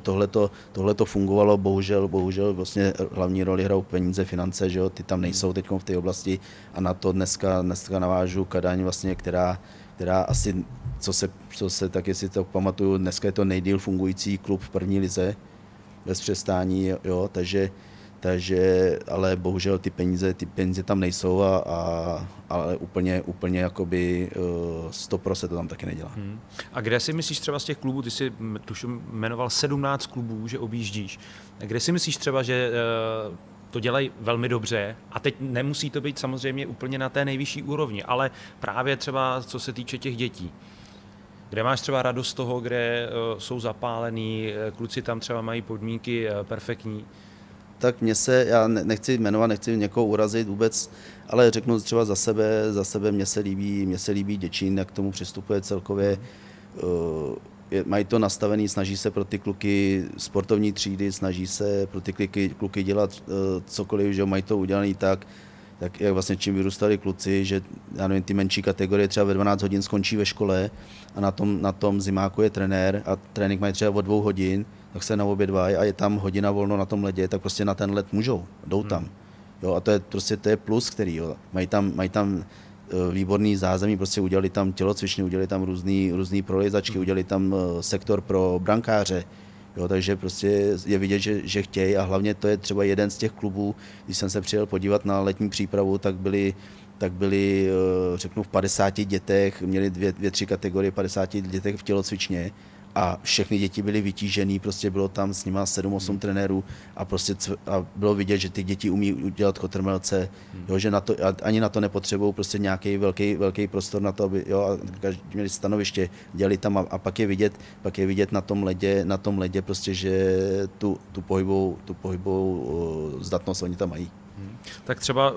tohle to fungovalo, bohužel, bohužel vlastně hlavní roli hrajou peníze, finance, že jo, ty tam nejsou teď v té oblasti a na to dneska, dneska navážu Kadaň, vlastně, která, která asi, co se, co se tak jestli to pamatuju, dneska je to nejdíl fungující klub v první lize, bez přestání, jo, takže, takže, ale bohužel ty peníze, ty peníze tam nejsou a, a ale úplně, úplně jakoby uh, 100% to tam taky nedělá. Hmm. A kde si myslíš třeba z těch klubů, ty jsi tuším jmenoval 17 klubů, že objíždíš, kde si myslíš třeba, že uh, to dělají velmi dobře a teď nemusí to být samozřejmě úplně na té nejvyšší úrovni, ale právě třeba co se týče těch dětí kde máš třeba radost z toho, kde uh, jsou zapálený, eh, kluci tam třeba mají podmínky uh, perfektní? tak mě se, já nechci jmenovat, nechci někoho urazit vůbec, ale řeknu třeba za sebe, za sebe mě se líbí, mě se líbí Děčín, jak k tomu přistupuje celkově. Je, mají to nastavený, snaží se pro ty kluky sportovní třídy, snaží se pro ty kluky, kluky dělat uh, cokoliv, že mají to udělané tak, tak jak vlastně čím vyrůstali kluci, že já nevím, ty menší kategorie třeba ve 12 hodin skončí ve škole a na tom, na tom zimáku je trenér a trénink mají třeba o dvou hodin, tak se naobědvají a je tam hodina volno na tom ledě, tak prostě na ten led můžou, jdou tam. Hmm. Jo, a to je prostě to je plus, který jo. Mají tam, mají tam výborný zázemí, prostě udělali tam tělocvičny, udělali tam různý, různý prolezačky, hmm. udělali tam e, sektor pro brankáře, Jo, takže prostě je vidět, že, že chtějí a hlavně to je třeba jeden z těch klubů, když jsem se přijel podívat na letní přípravu, tak byli tak byli, e, řeknu, v 50 dětech, měli dvě, dvě tři kategorie 50 dětech v tělocvičně a všechny děti byly vytížený, prostě bylo tam s nima 7-8 hmm. trenérů a prostě a bylo vidět, že ty děti umí udělat kotrmelce, hmm. jo, že na to, ani na to nepotřebují prostě nějaký velký, velký prostor na to, aby, jo, a každý měli stanoviště, dělali tam a, a, pak je vidět, pak je vidět na tom ledě, na tom ledě prostě, že tu, tu pohybovou, tu pohybovou zdatnost oni tam mají. Hmm. Tak třeba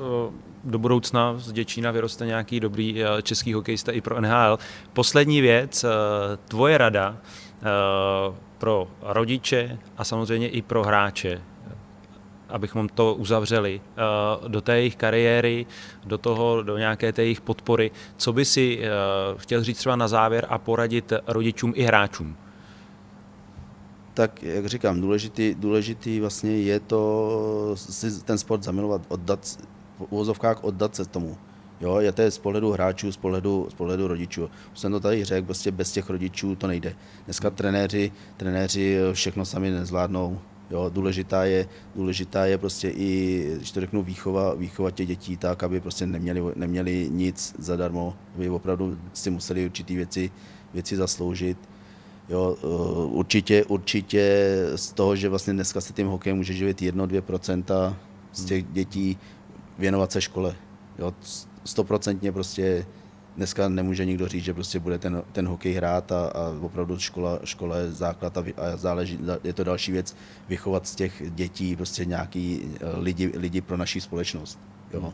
do budoucna z Děčína vyroste nějaký dobrý český hokejista i pro NHL. Poslední věc, tvoje rada pro rodiče a samozřejmě i pro hráče, abychom to uzavřeli eh, do té jejich kariéry, do toho, do nějaké té jejich podpory. Co by si eh, chtěl říct třeba na závěr a poradit rodičům i hráčům? Tak, jak říkám, důležitý, důležitý vlastně je to si ten sport zamilovat, oddat, v uvozovkách oddat se tomu. Jo, je to z pohledu hráčů, z pohledu, z pohledu rodičů. Už jsem to tady řekl, prostě bez těch rodičů to nejde. Dneska trenéři, trenéři všechno sami nezvládnou. Jo, důležitá, je, důležitá je prostě i, když to řeknu, výchova, výchova těch dětí tak, aby prostě neměli, neměli nic zadarmo, aby opravdu si museli určitý věci, věci zasloužit. Jo, eh, určitě, určitě z toho, že vlastně dneska se tím hokejem může živit 1-2% z těch dětí věnovat se škole. Jo, stoprocentně prostě dneska nemůže nikdo říct, že prostě bude ten, ten hokej hrát a, a opravdu škola, škola je základ a, a záleží, je to další věc vychovat z těch dětí prostě nějaký eh, lidi, lidi pro naši společnost. Jo.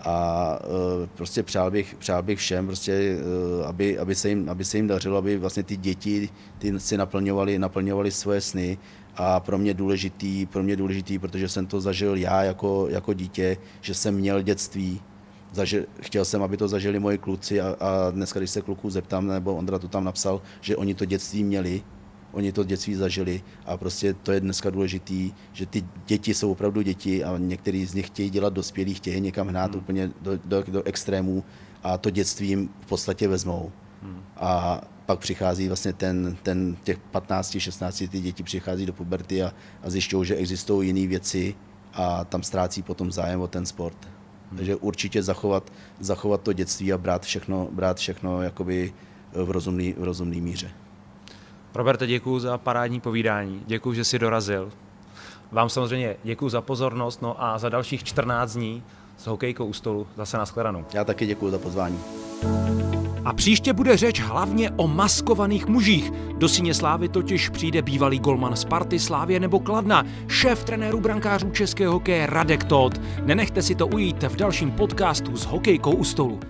A uh, prostě přál bych, přál bych všem, prostě, uh, aby, aby, se jim, aby se jim dařilo, aby vlastně ty děti ty si naplňovali, naplňovali svoje sny a pro mě důležitý, pro mě důležitý, protože jsem to zažil já jako, jako dítě, že jsem měl dětství, zažil, chtěl jsem, aby to zažili moji kluci a, a dneska, když se kluků zeptám, nebo Ondra to tam napsal, že oni to dětství měli, oni to dětství zažili a prostě to je dneska důležitý, že ty děti jsou opravdu děti a některý z nich chtějí dělat dospělí, chtějí někam hnát hmm. úplně do, do, do extrémů a to dětství jim v podstatě vezmou. Hmm. A pak přichází vlastně ten, ten těch 15, 16, ty děti přichází do puberty a, a zjišťují, že existují jiné věci a tam ztrácí potom zájem o ten sport. Takže určitě zachovat, zachovat to dětství a brát všechno, brát všechno jakoby v rozumný, v rozumný míře. Roberte, děkuji za parádní povídání. Děkuji, že jsi dorazil. Vám samozřejmě děkuji za pozornost no a za dalších 14 dní s hokejkou u stolu zase na shledanou. Já taky děkuji za pozvání. A příště bude řeč hlavně o maskovaných mužích. Do síně Slávy totiž přijde bývalý golman Sparty, Slávě nebo Kladna, šéf trenéru brankářů českého hokeje Radek Todt. Nenechte si to ujít v dalším podcastu s hokejkou u stolu.